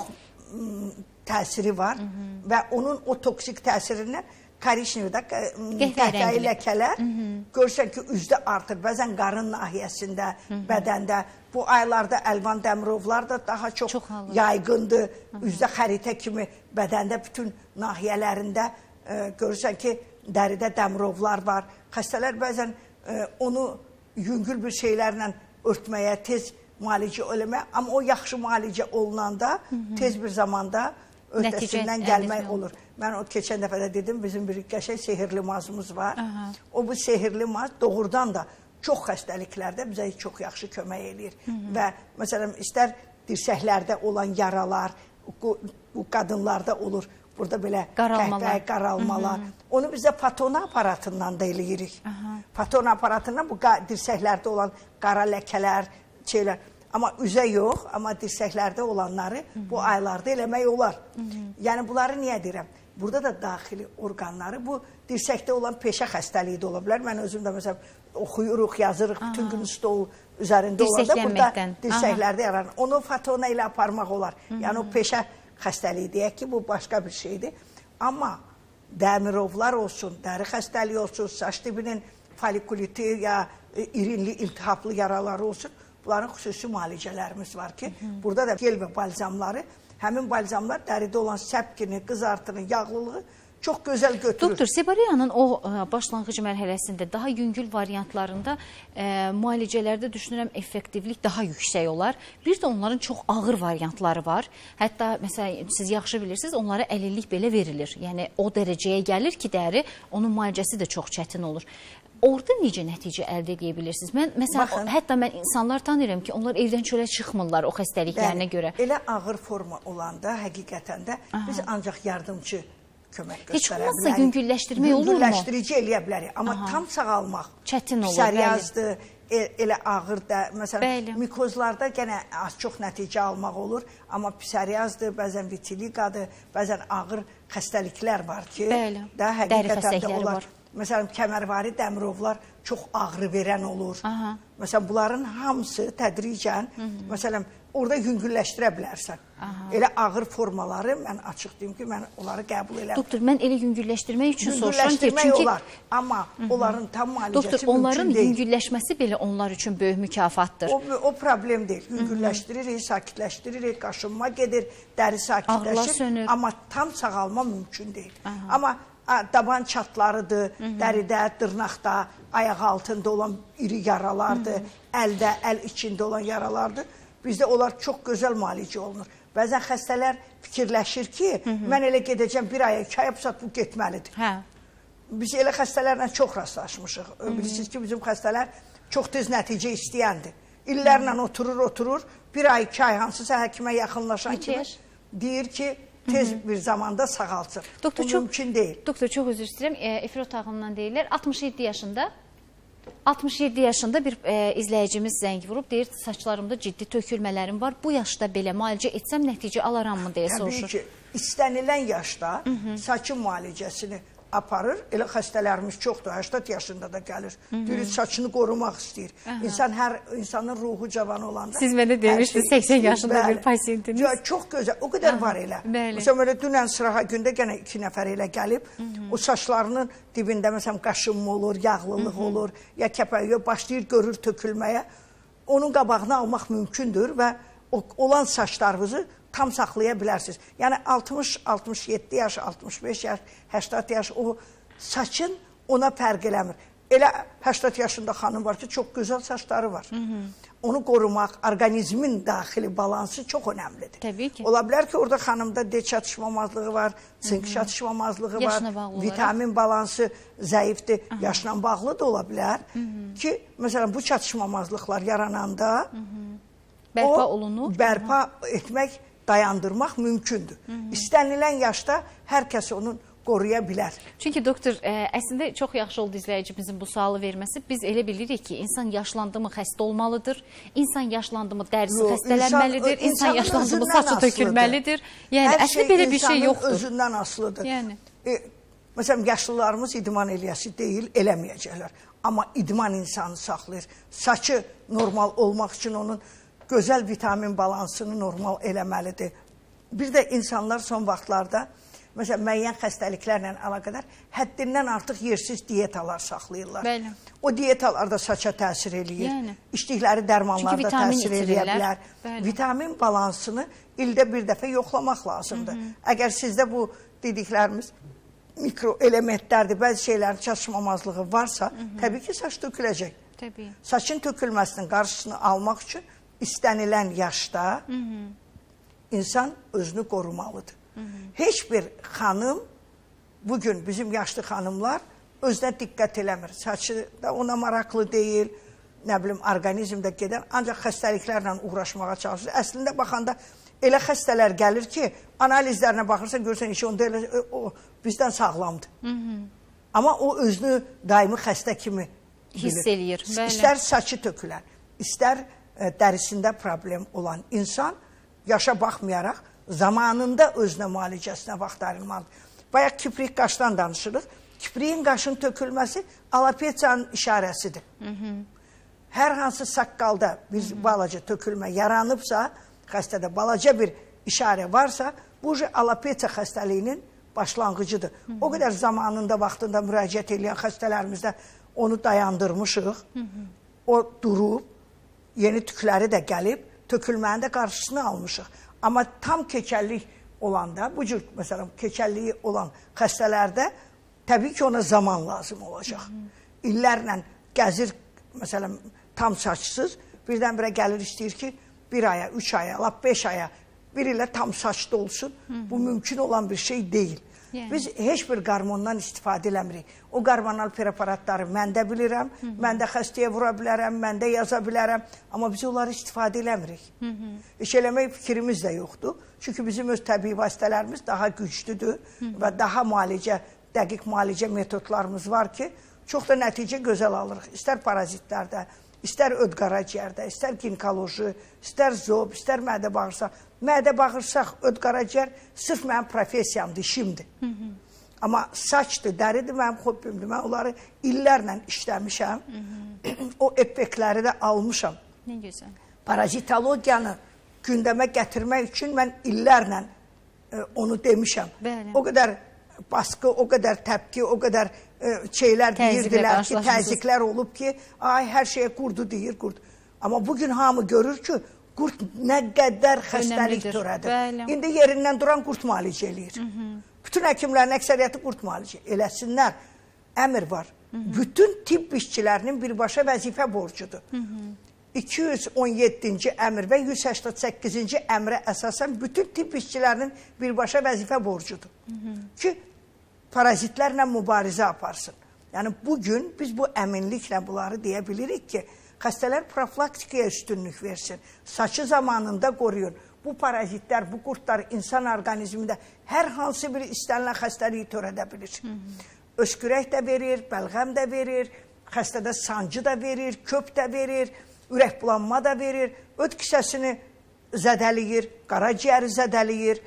Speaker 2: təsiri var Hı -hı. və onun o toksik təsirindən korişnevdə qəhvəyi ləkələr görsən ki, üzdə artır. Bəzən qarın nahiyəsində, Hı -hı. bədəndə. Bu aylarda Əlvan Dəmirovlar da daha çox, çox yayğındır. Hı -hı. Üzdə xəritə kimi bədəndə bütün nahiyələrində e, görürsən ki, dəridə dəmirovlar var. Xəstələr bəzən e, onu yüngül bir şeylərlə örtməyə, tez müalicə eləmək, amma o yaxşı müalicə olunanda Hı -hı. tez bir zamanda öhdəsindən gəlmək olur. Mən o keçən dəfə də dedim, bizim bir qəşəng sehirli mazımız var. Aha. O bu sehirli maz doğrudan da çox xəstəliklərdə bizə çox yaxşı kömək eləyir. Hı -hı. Və məsələn istər dirsəklərdə olan yaralar, bu, bu qadınlarda olur. Burada belə
Speaker 3: qaralmalar,
Speaker 2: qəhqəh, qaralmalar. Hı -hı. Onu bizə patona aparatından da eləyirik. Aha. Patona aparatından bu dirsəklərdə olan qara ləkələr, şeylər Amma üzə yox, amma dirsəklərdə olanları Hı -hı. bu aylarda eləmək olar. Hı -hı. Yəni bunları niyə deyirəm? Burada da daxili orqanları bu dirsəkdə olan peşə xəstəliyi də ola bilər. Mən özüm də məsələn oxuyuruq, yazırıq, Aha. bütün gün stol üzərində olanda burada dirsəklərdə yaranır. Onu fatona ilə aparmaq olar. Hı -hı. Yəni o peşə xəstəliyi deyək ki, bu başqa bir şeydir. Amma dəmirovlar olsun, dəri xəstəliyi olsun, saç dibinin folikuliti ya irinli iltihaplı yaraları olsun, Bunların xüsusi müalicələrimiz var ki, Hı -hı. burada da gel və balzamları, həmin balzamlar dəridə olan səpkini, qızartını, yağlılığı çox gözəl götürür.
Speaker 3: Doktor Sebariyanın o e, başlanğıc mərhələsində daha yüngül variantlarında ə, e, müalicələrdə düşünürəm effektivlik daha yüksək olar. Bir də onların çox ağır variantları var. Hətta məsələn siz yaxşı bilirsiniz, onlara əlillik belə verilir. Yəni o dərəcəyə gəlir ki, dəri onun müalicəsi də çox çətin olur. Orada necə nəticə əldə edə bilirsiniz? Mən məsələn Baxın, hətta mən insanlar tanıyıram ki, onlar evdən çölə çıxmırlar o xəstəliklərinə bəli, görə.
Speaker 2: Elə ağır forma olanda həqiqətən də Aha. biz ancaq yardımçı kömək göstərə bilərik.
Speaker 3: Heç olmazsa yüngülləşdirmək olurmu?
Speaker 2: Yüngülləşdirici eləyə bilərik, amma Aha. tam sağalmaq
Speaker 3: çətin olur.
Speaker 2: Psoriazdır, e, elə ağır da, məsələn, bəli. mikozlarda yenə az çox nəticə almaq olur, amma psoriazdır, bəzən vitiliqadır, bəzən ağır xəstəliklər var ki,
Speaker 3: bəli.
Speaker 2: da həqiqətən də onlar var. Məsələn, kəmərvari dəmirovlar çox ağrı verən olur. Aha. Məsələn, bunların hamısı tədricən, Hı -hı. məsələn, orada yüngülləşdirə bilərsən. Aha. Elə ağır formaları mən açıq deyim ki, mən onları qəbul edirəm.
Speaker 3: Doktor, mən elə yüngülləşdirmək üçün soruşuram ki, çünki
Speaker 2: olar, amma Hı -hı. onların tam müalicəsi
Speaker 3: Doktor, onların yüngülləşməsi belə onlar üçün böyük mükafatdır.
Speaker 2: O, o problem deyil. Yüngülləşdiririk, sakitləşdiririk, qaşınma gedir, dəri sakitləşir, amma tam sağalma mümkün deyil. Aha. Amma daban çatlarıdır, Hı -hı. dəridə, dırnaqda, ayaq altında olan iri yaralardır, Hı -hı. əldə, əl içində olan yaralardır. Bizdə onlar çox gözəl müalicə olunur. Bəzən xəstələr fikirləşir ki, Hı -hı. mən elə gedəcəm bir aya, iki aya pusat bu getməlidir. Hə. Biz elə xəstələrlə çox rastlaşmışıq. Hı -hı. Bilirsiniz ki, bizim xəstələr çox tez nəticə istəyəndir. İllərlə Hı -hı. oturur, oturur, bir ay, iki ay hansısa həkimə yaxınlaşan Bitir. kimi deyir ki, tez Hı -hı. bir zamanda sağalsın. Doktor, Bu çox, mümkün deyil.
Speaker 3: Doktor, çox üzr istəyirəm. E, efir otağından deyirlər. 67 yaşında 67 yaşında bir e, izləyicimiz zəng vurub, deyir saçlarımda ciddi tökülmələrim var. Bu yaşda belə müalicə etsəm nəticə alaramı deyə soruşur.
Speaker 2: Təbii ki, istənilən yaşda Hı -hı. saçın müalicəsini aparır. Elə xəstələrimiz çoxdur. 80 yaşında da gəlir. Biri saçını qorumaq istəyir. Aha. İnsan hər insanın ruhu cavan olanda.
Speaker 3: Siz mənə demişdiniz şey, 80 yaşında bəli. bir pasiyentiniz.
Speaker 2: Ya, çox gözəl. O qədər Aha. var elə. Məsələn belə dünən sırağa gündə yenə 2 nəfər elə gəlib. Hı -hı. O saçlarının dibində məsələn qaşınma olur, yağlılıq Hı -hı. olur, ya kəpəyə başlayır görür tökülməyə. Onun qabağını almaq mümkündür və o, olan saçlarınızı tam saxlaya bilərsiniz. Yəni 60, 67 yaş, 65 yaş, 80 yaş o saçın ona fərq eləmir. Elə 80 yaşında xanım var ki, çox gözəl saçları var. Hı -hı. Onu qorumaq, orqanizmin daxili balansı çox önəmlidir.
Speaker 3: Təbii ki.
Speaker 2: Ola bilər ki, orada xanımda D çatışmamazlığı var, sink çatışmamazlığı
Speaker 3: Yaşına
Speaker 2: var, vitamin balansı zəifdir, yaşla bağlı da ola bilər Hı -hı. ki, məsələn bu çatışmamazlıqlar yarananda Hı -hı.
Speaker 3: bərpa
Speaker 2: o
Speaker 3: olunur.
Speaker 2: Bərpa etmək, dayandırmaq mümkündür. Hı -hı. İstənilən yaşda hər kəs onun qoruya bilər.
Speaker 3: Çünki doktor, ə, əslində çox yaxşı oldu izləyicimizin bu sualı verməsi. Biz elə bilirik ki, insan yaşlandı mı xəstə olmalıdır, insan yaşlandı mı dərisi
Speaker 2: Yox,
Speaker 3: xəstələnməlidir,
Speaker 2: insan-
Speaker 3: insan yaşlandı mı saçı tökülməlidir. Yəni
Speaker 2: Hər
Speaker 3: əslində belə bir şey yoxdur.
Speaker 2: özündən asılıdır.
Speaker 3: Yəni.
Speaker 2: E, məsələn, yaşlılarımız idman eləyəsi deyil, eləməyəcəklər. Amma idman insanı saxlayır. Saçı normal olmaq üçün onun gözəl vitamin balansını normal eləməlidir. Bir də insanlar son vaxtlarda məsələn müəyyən xəstəliklərlə əlaqədar həddindən artıq yersiz diyetalar saxlayırlar.
Speaker 3: Bəli.
Speaker 2: O diyetalar da saça təsir eləyir.
Speaker 3: Yəni.
Speaker 2: İçdikləri dərmanlar da təsir eləyə bilər.
Speaker 3: Bəli.
Speaker 2: Vitamin balansını ildə bir dəfə yoxlamaq lazımdır. Hı -hı. Əgər sizdə bu dediklərimiz mikro elementlərdir, bəzi şeylərin çatışmamazlığı varsa, Hı -hı. təbii ki, saç töküləcək.
Speaker 3: Təbii.
Speaker 2: Saçın tökülməsinin qarşısını almaq üçün istənilən yaşda Hı -hı. insan özünü qorumalıdır. Hı -hı. Heç bir xanım bugün bizim yaşlı xanımlar özünə diqqət eləmir. Saçı da ona maraqlı deyil, nə bilim orqanizmdə gedən, ancaq xəstəliklərlə uğraşmağa çalışır. Əslində baxanda elə xəstələr gəlir ki, analizlərinə baxırsan görsən heç onda elə o bizdən sağlamdır. Hı -hı. Amma o özünü daimi xəstə kimi
Speaker 3: Hiss
Speaker 2: bilir.
Speaker 3: eləyir, bəli.
Speaker 2: İstər saçı tökülən, istər dərisində problem olan insan yaşa baxmayaraq zamanında özünə müalicəsinə vaxt ayırmalıdır. Bayaq kiprik qaşdan danışırıq. Kipriyin qaşın tökülməsi alopesiyanın işarəsidir. Hı -hı. Hər hansı saqqalda bir Hı -hı. balaca tökülmə yaranıbsa, xəstədə balaca bir işarə varsa, bu alopesiya xəstəliyinin başlanğıcıdır. Hı -hı. O qədər zamanında, vaxtında müraciət edən xəstələrimizdə onu dayandırmışıq. Hı -hı. O durub, yeni tükləri də gəlib, tökülmənin də qarşısını almışıq. Amma tam keçəllik olanda, bu cür məsələn keçəlliyi olan xəstələrdə təbii ki, ona zaman lazım olacaq. İllərlə gəzir, məsələn, tam saçsız, birdən-birə gəlir istəyir ki, bir aya, üç aya, lap beş aya bir ilə tam saçlı olsun. Hı -hı. Bu mümkün olan bir şey deyil.
Speaker 3: Yəni.
Speaker 2: Biz heç bir qarmondan istifadə eləmirik. O qarmonal preparatları mən də bilirəm, Hı -hı. mən də xəstəyə vura bilərəm, mən də yaza bilərəm, amma biz onları istifadə eləmirik. Hı -hı. İş eləmək fikrimiz də yoxdur. Çünki bizim öz təbii vasitələrimiz daha güclüdür Hı -hı. və daha müalicə, dəqiq müalicə metodlarımız var ki, çox da nəticə gözəl alırıq. İstər parazitlərdə, istər öd qaraciyərdə, istər ginekoloji, istər zob, istər mədə bağırsaq. Mədə bağırsaq, öd qaraciyər sırf mənim professiyamdır, işimdir. Hı -hı. Amma saçdır, dəridir mənim hobbimdir. Mən onları illərlə işləmişəm. Hı [clears throat] -hı. o effektləri də almışam.
Speaker 3: Nə gözəl.
Speaker 2: Parazitologiyanı gündəmə gətirmək üçün mən illərlə e, onu demişəm.
Speaker 3: Bəli.
Speaker 2: O qədər baskı, o qədər təpki, o qədər e, şeylər deyirdilər ki, təzyiqlər olub ki, ay hər şeyə qurdu deyir, qurd. Amma bugün hamı görür ki, qurd nə qədər xəstəlik törədir.
Speaker 3: Bəli.
Speaker 2: İndi yerindən duran qurd müalicə eləyir. Hı -hı. Bütün həkimlərin əksəriyyəti qurd müalicə eləsinlər. Əmr var. Hı -hı. Bütün tibb işçilərinin birbaşa vəzifə borcudur. Hı -hı. 217-ci əmr və 188-ci əmrə əsasən bütün tibb işçilərinin birbaşa vəzifə borcudur. Hı -hı. Ki, parazitlərlə mübarizə aparsın. Yəni, bugün biz bu əminliklə bunları deyə bilirik ki, xəstələr profilaktikaya üstünlük versin. Saçı zamanında qoruyun. Bu parazitlər, bu qurtlar insan orqanizmində hər hansı bir istənilən xəstəliyi törədə bilir. Hı -hı. Öskürək də verir, bəlğəm də verir, xəstədə sancı da verir, köp də verir, ürək bulanma da verir, öd kisəsini zədəliyir, qaraciyəri zədəliyir,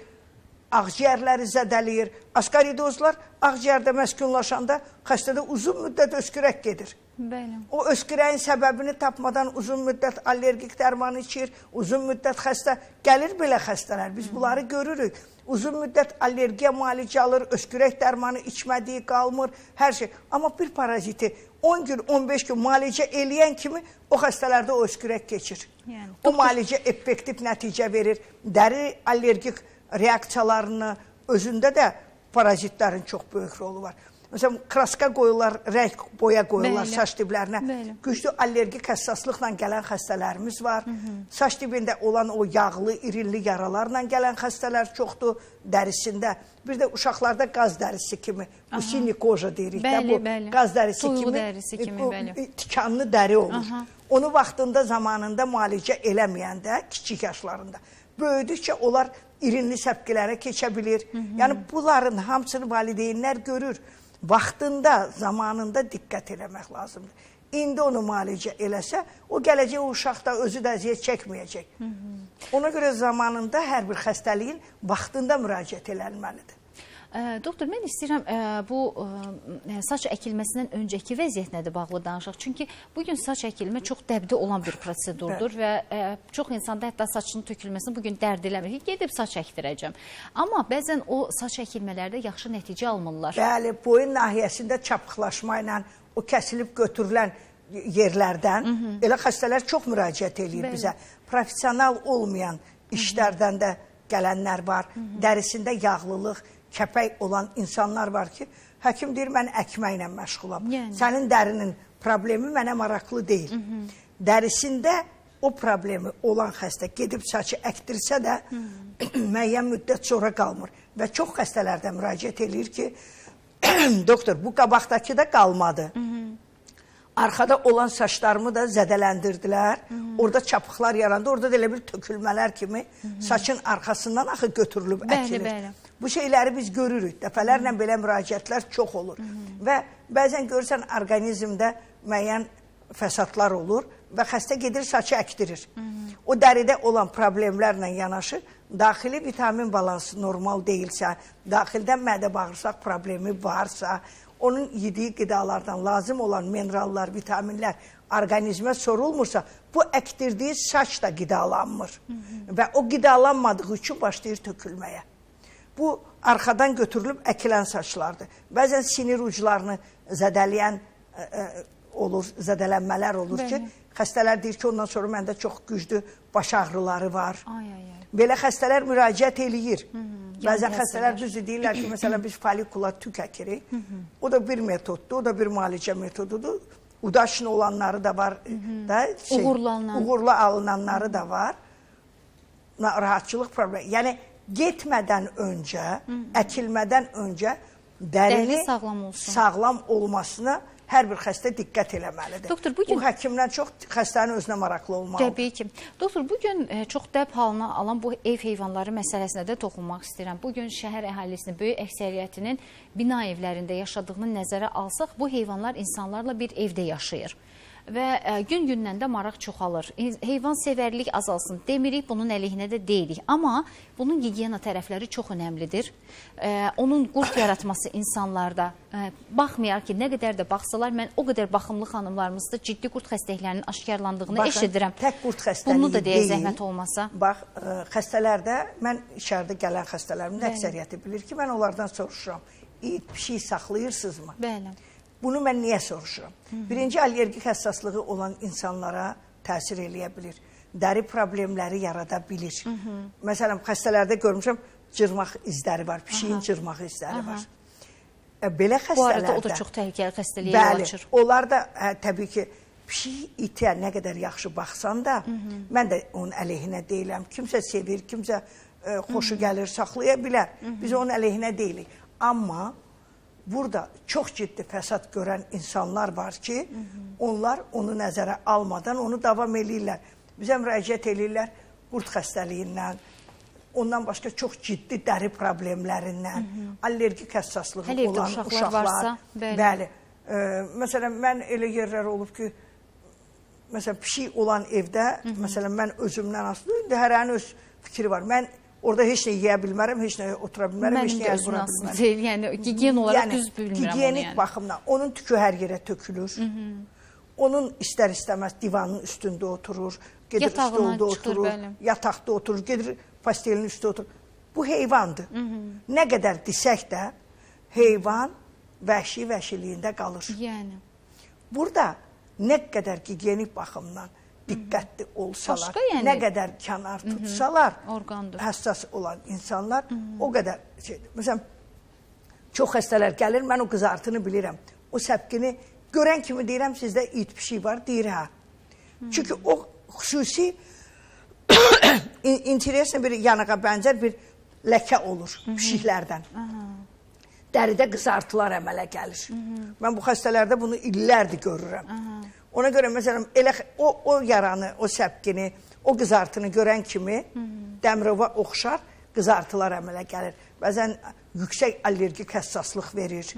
Speaker 2: ağciyərləri zədəliyir. Askaridozlar ağciyərdə məskunlaşanda xəstədə uzun müddət öskürək gedir.
Speaker 3: Bəli.
Speaker 2: O öskürəyin səbəbini tapmadan uzun müddət allergik dərman içir, uzun müddət xəstə gəlir belə xəstələr. Biz bunları görürük. Uzun müddət allergiya müalicə alır, öskürək dərmanı içmədiyi qalmır, hər şey. Amma bir paraziti 10 gün, 15 gün müalicə eləyən kimi o xəstələrdə o öskürək keçir.
Speaker 3: Yəni,
Speaker 2: o müalicə effektiv nəticə verir. Dəri allergik reaksiyalarını özündə də parazitlərin çox böyük rolu var. Məsələn, kraska qoyurlar, rəng boya qoyurlar
Speaker 3: Bəli.
Speaker 2: saç diblərinə.
Speaker 3: Bəli.
Speaker 2: Güclü allergik həssaslıqla gələn xəstələrimiz var. Hı -hı. Saç dibində olan o yağlı, irinli yaralarla gələn xəstələr çoxdur dərisində. Bir də uşaqlarda qaz dərisi kimi, bu sinikoja deyirik də,
Speaker 3: Bəli,
Speaker 2: bu
Speaker 3: bəli.
Speaker 2: qaz dərisi
Speaker 3: Duyğu
Speaker 2: kimi,
Speaker 3: dərisi kimi,
Speaker 2: bu,
Speaker 3: bəli.
Speaker 2: tikanlı dəri olur.
Speaker 3: Aha.
Speaker 2: Onu vaxtında, zamanında müalicə eləməyəndə, kiçik yaşlarında, böyüdükcə onlar irinli səpkilərə keçə bilir. Hı -hı. Yəni bunların hamısını valideynlər görür. Vaxtında, zamanında diqqət eləmək lazımdır. İndi onu müalicə eləsə, o gələcək o uşaq da özü də əziyyət çəkməyəcək. Hı -hı. Ona görə zamanında hər bir xəstəliyin vaxtında müraciət edilməlidir.
Speaker 3: Doktor, mən istəyirəm bu saç əkilməsindən öncəki vəziyyətlə də bağlı danışaq. Çünki bu gün saç əkilmə çox dəbdə olan bir prosedurdur və çox insanda hətta saçının tökülməsini bu gün dərd eləmir gedib saç əkdirəcəm. Amma bəzən o saç əkilmələrdə yaxşı nəticə almırlar.
Speaker 2: Bəli, boyun nahiyəsində çapıqlaşma ilə o kəsilib götürülən yerlərdən Hı -hı. elə xəstələr çox müraciət eləyir
Speaker 3: Bəli.
Speaker 2: bizə. Professional olmayan işlərdən də gələnlər var. Hı -hı. Dərisində yağlılıq, kəpək olan insanlar var ki, həkim deyir mən əkməklə məşğulam.
Speaker 3: Yəni.
Speaker 2: Sənin dərinin problemi mənə maraqlı deyil. Hı -hı. Dərisində o problemi olan xəstə gedib saçı əkdirsə də [clears throat] müəyyən müddət sonra qalmır və çox xəstələrdə müraciət eləyir ki, [clears throat] doktor bu qabaqdakı da qalmadı. Hı -hı. Arxada olan saçlarımı da zədələndirdilər. Hı -hı. Orada çapıqlar yarandı. Orada da elə bir tökülmələr kimi Hı -hı. saçın arxasından axı götürülüb
Speaker 3: Bəli,
Speaker 2: əkilir.
Speaker 3: bəli.
Speaker 2: Bu şeyləri biz görürük. Dəfələrlə belə müraciətlər çox olur. Hı -hı. Və bəzən görürsən orqanizmdə müəyyən fəsadlar olur və xəstə gedir saçı əkdirir. Hı -hı. O dəridə olan problemlərlə yanaşı daxili vitamin balansı normal deyilsə, daxildə mədə bağırsaq problemi varsa, onun yediyi qidalardan lazım olan minerallar, vitaminlər orqanizmə sorulmursa, bu əkdirdiyi saç da qidalanmır. Hı -hı. Və o qidalanmadığı üçün başlayır tökülməyə. Bu arxadan götürülüb əkilən saçlardır. Bəzən sinir uclarını zədələyən ə, ə, olur, zədələnmələr olur
Speaker 3: Bəli.
Speaker 2: ki, xəstələr deyir ki, ondan sonra məndə çox güclü baş ağrıları var.
Speaker 3: Ay ay ay.
Speaker 2: Belə xəstələr müraciət eləyir. Hı
Speaker 3: yan
Speaker 2: Bəzən xəstələr düzdür deyirlər ki, məsələn biz folikula tük əkirik. O da bir metoddur, o da bir müalicə metodudur. Udaşın olanları da var da şey,
Speaker 3: Uğurlu alınan.
Speaker 2: uğurlu alınanları da var. Rahatçılıq problemi. Yəni getmədən öncə, əkilmədən öncə dərini
Speaker 3: Dəri sağlam olsun.
Speaker 2: sağlam olmasına hər bir xəstə diqqət eləməlidir.
Speaker 3: Doktor, bu gün-
Speaker 2: bu həkimdən çox xəstənin özünə maraqlı olmalıdır.
Speaker 3: Təbii ki. Doktor, bu gün e, çox dəb halına alan bu ev heyvanları məsələsinə də toxunmaq istəyirəm. Bu gün şəhər əhalisinin böyük əksəriyyətinin bina evlərində yaşadığını nəzərə alsaq, bu heyvanlar insanlarla bir evdə yaşayır. Və ə, gün-gündən də maraq çoxalır. Heyvan sevərlik azalsın demirik, bunun əleyhinə də deyilik. Amma bunun gigiyena tərəfləri çox önəmlidir. Ə, onun qurd yaratması insanlarda ə, baxmayaraq ki, nə qədər də baxsalar, mən o qədər baxımlı xanımlarımızda ciddi qurd xəstəliklərinin aşkarlandığını
Speaker 2: Baxın,
Speaker 3: eşidirəm.
Speaker 2: Tək qurd xəstəliyi
Speaker 3: Bunu da deyə zəhmət olmasa.
Speaker 2: Bax, xəstələrdə mən içəridə gələn xəstələrimin əksəriyyəti bilir ki, mən onlardan soruşuram. İt, pişik saxlayırsınızmı?
Speaker 3: Bəli.
Speaker 2: Bunu mən niyə soruşuram? Birinci allergik həssaslığı olan insanlara təsir eləyə bilir. Dəri problemləri yarada bilir. Məsələn, xəstələrdə görmüşəm cırmaq izləri var, pişiyin cırmaq izləri var. E, Belə
Speaker 3: Bu arada
Speaker 2: xəstələrdə
Speaker 3: o da çox təhlükəli xəstəliyə yol
Speaker 2: Bəli,
Speaker 3: açır.
Speaker 2: onlar da hə, təbii ki, pişik itə nə qədər yaxşı baxsan da, Hı -hı. mən də onun əleyhinə deyiləm. Kimsə sevir, kimsə ə, xoşu gəlir, saxlaya bilər. Hı -hı. Biz onun əleyhinə deyilik. Amma burada çox ciddi fəsad görən insanlar var ki, Hı -hı. onlar onu nəzərə almadan onu davam eləyirlər. Bizə müraciət eləyirlər qurd xəstəliyindən, ondan başqa çox ciddi dəri problemlərindən, Hı -hı. allergik həssaslığı
Speaker 3: Hələ
Speaker 2: olan
Speaker 3: uşaqlar
Speaker 2: uşaqlar,
Speaker 3: varsa, bəli.
Speaker 2: bəli. Ə, məsələn, mən elə yerlər olub ki, məsələn, pişik olan evdə, Hı -hı. məsələn, mən özümdən asılı, indi hərənin öz fikri var. Mən orada heç nə yeyə bilmərəm, heç nə otura bilmərəm, heç
Speaker 3: Mənim
Speaker 2: nə
Speaker 3: özümün
Speaker 2: qura
Speaker 3: asılı
Speaker 2: bilmərəm.
Speaker 3: deyil. Yəni gigiyen olaraq düz bilmirəm onu
Speaker 2: gigiyenik
Speaker 3: yəni.
Speaker 2: baxımdan onun tükü hər yerə tökülür. Hı -hı. onun istər-istəməz divanın üstündə oturur, gedir
Speaker 3: Yatağına
Speaker 2: stolda
Speaker 3: çıxır,
Speaker 2: oturur,
Speaker 3: bəli.
Speaker 2: yataqda oturur, gedir pastelin üstə oturur. Bu heyvandır. Hı -hı. Nə qədər desək də heyvan vəhşi vəhşiliyində qalır.
Speaker 3: Yəni.
Speaker 2: Burada nə qədər gigiyenik baxımdan diqqətli olsalar,
Speaker 3: Başqa yəni-
Speaker 2: nə qədər kənar tutsalar,
Speaker 3: Orqandır.
Speaker 2: həssas olan insanlar o qədər şeydir. Məsələn, çox xəstələr gəlir, mən o qızartını bilirəm. O səpkini görən kimi deyirəm, sizdə it pişik var, deyir hə. Çünki o xüsusi [coughs] in- interesli bir yanığa bənzər bir ləkə olur pişiklərdən. Dəridə qızartılar əmələ gəlir. Mən bu xəstələrdə bunu illərdir görürəm. Ona görə məsələn elə o o yaranı, o səpkini, o qızartını görən kimi dəmirova oxşar qızartılar əmələ gəlir. Bəzən yüksək allergik həssaslıq verir.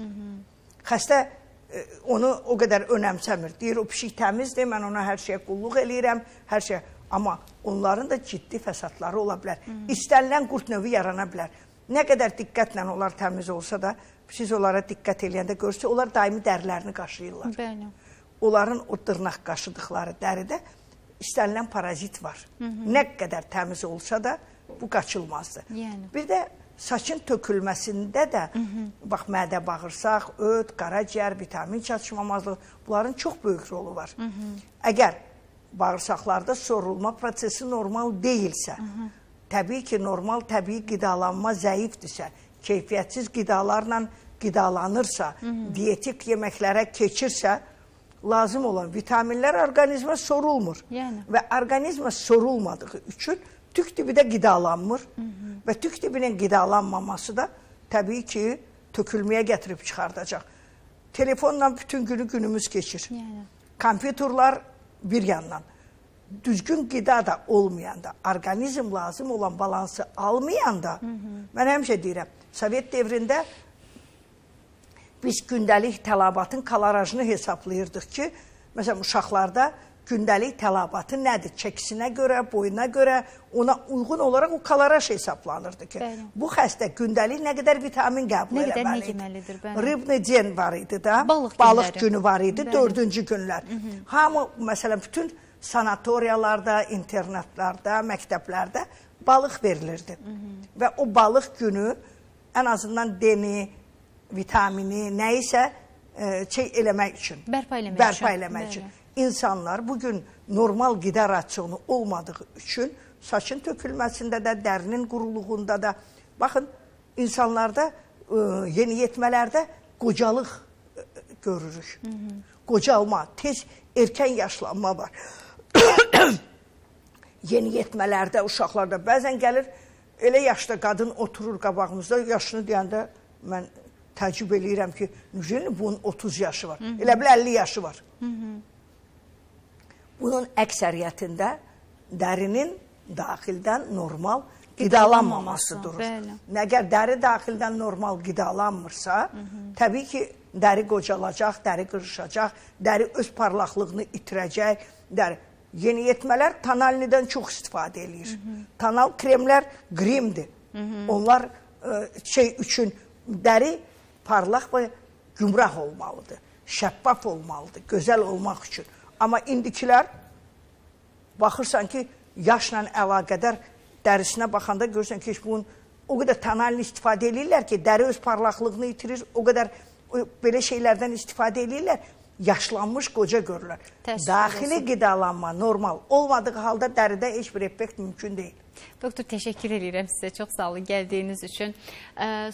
Speaker 2: Xəstə e, onu o qədər önəmsəmir. Deyir o pişik təmizdir, mən ona hər şeyə qulluq eləyirəm, hər şey. Amma onların da ciddi fəsadları ola bilər. İstənilən qurd növü yarana bilər. Nə qədər diqqətlə onlar təmiz olsa da, siz onlara diqqət eləyəndə görürsünüz, onlar daimi dərilərini qaşıyırlar.
Speaker 3: Bəli.
Speaker 2: Onların o dırnaq qaşıdıqları dəridə istənilən parazit var. Nə qədər təmiz olsa da bu qaçılmazdır.
Speaker 3: Yəni.
Speaker 2: Bir də saçın tökülməsində də bax mədə bağırsaq, öd, qaraciyər, vitamin çatışmamazlığı bunların çox böyük rolu var. Əgər bağırsaqlarda sorulma prosesi normal deyilsə, təbii ki, normal təbii qidalanma zəifdirsə, keyfiyyətsiz qidalarla qidalanırsa, dietik yeməklərə keçirsə, lazım olan vitaminlər orqanizmə sorulmur.
Speaker 3: Yəni.
Speaker 2: Və orqanizmə sorulmadığı üçün tük dibi də qidalanmır. Və tük dibinin qidalanmaması da təbii ki, tökülməyə gətirib çıxardacaq. Telefonla bütün günü günümüz keçir.
Speaker 3: Yəni.
Speaker 2: Kompüterlər bir yandan. Düzgün qida da olmayanda, orqanizm lazım olan balansı almayanda, mən həmişə deyirəm, Sovet devrində biz gündəlik tələbatın kalarajını hesablayırdıq ki, məsələn, uşaqlarda gündəlik tələbatı nədir? Çəkisinə görə, boyuna görə, ona uyğun olaraq o kalaraj hesablanırdı ki,
Speaker 3: Bəli.
Speaker 2: bu xəstə gündəlik nə qədər vitamin qəbul
Speaker 3: Nə qədər nə
Speaker 2: eləməlidir?
Speaker 3: yeməlidir, bəli.
Speaker 2: Ribnecen var idi da,
Speaker 3: Balıq
Speaker 2: balıq günü var idi,
Speaker 3: Bəli.
Speaker 2: dördüncü günlər. Hamı, məsələn, bütün sanatoriyalarda, internatlarda, məktəblərdə balıq verilirdi. Və o balıq günü ən azından deni, vitamini, nə isə e, şey eləmək üçün,
Speaker 3: Bərpa eləmək
Speaker 2: bərpa
Speaker 3: üçün,
Speaker 2: eləmək
Speaker 3: bəli.
Speaker 2: üçün. İnsanlar bugün normal qida rasionu olmadığı üçün saçın tökülməsində də, dərinin quruluğunda da, baxın, insanlarda, e, yeniyetmələrdə qocalıq e, görürük. Qocalma, tez erkən yaşlanma var. [coughs] yeniyetmələrdə, uşaqlarda bəzən gəlir, elə yaşda qadın oturur qabağımızda, yaşını deyəndə mən təəccüb eləyirəm ki, Nüjeni bunun 30 yaşı var. Elə bil 50 yaşı var. Bunun əksəriyyətində dərinin daxildən normal qidalanmaması durur.
Speaker 3: bəli.
Speaker 2: Əgər dəri daxildən normal qidalanmırsa, təbii ki, dəri qocalacaq, dəri qırışacaq, dəri öz parlaqlığını itirəcək. Dəri yeniyetmələr tonalnidən çox istifadə eləyir. Tonal kremlər qrimdir. Onlar ə, şey üçün dəri parlaq və gümrah olmalıdır. Şəffaf olmalıdır, gözəl olmaq üçün. Amma indikilər baxırsan ki, yaşla əlaqədar dərisinə baxanda görürsən ki, bunun o qədər tonalni istifadə edirlər ki, dəri öz parlaqlığını itirir, o qədər o, belə şeylərdən istifadə edirlər, yaşlanmış qoca görürlər.
Speaker 3: Təəssüf
Speaker 2: Daxili
Speaker 3: olsun.
Speaker 2: qidalanma normal olmadığı halda dəridə heç bir effekt mümkün deyil.
Speaker 3: Doktor təşəkkür edirəm sizə. Çox sağ olun gəldiyiniz üçün.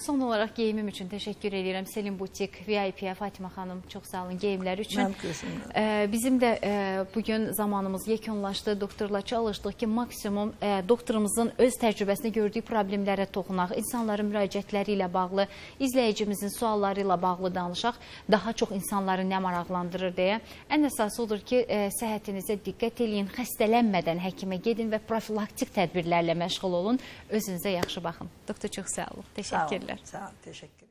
Speaker 3: Son olaraq geyimim üçün təşəkkür edirəm. Selim Butik, VIP Fatimə xanım çox sağ olun geyimlər üçün. Bizim də ə, bu gün zamanımız yekunlaşdı. Doktorla çalışdıq ki, maksimum doktorumuzun öz təcrübəsində gördüyü problemlərə toxunaq, insanların müraciətləri ilə bağlı, izləyicimizin sualları ilə bağlı danışaq. Daha çox insanları nə maraqlandırır deyə. Ən əsası odur ki, səhhətinizə diqqət eləyin, xəstələnmədən həkimə gedin və profilaktik tədbirlərlə məşğul olun. Özünüzə yaxşı baxın. Doktor çox sağ olun.
Speaker 2: Sağ olun,
Speaker 3: Təşəkkürlər.
Speaker 2: Sağ olun, təşəkkür.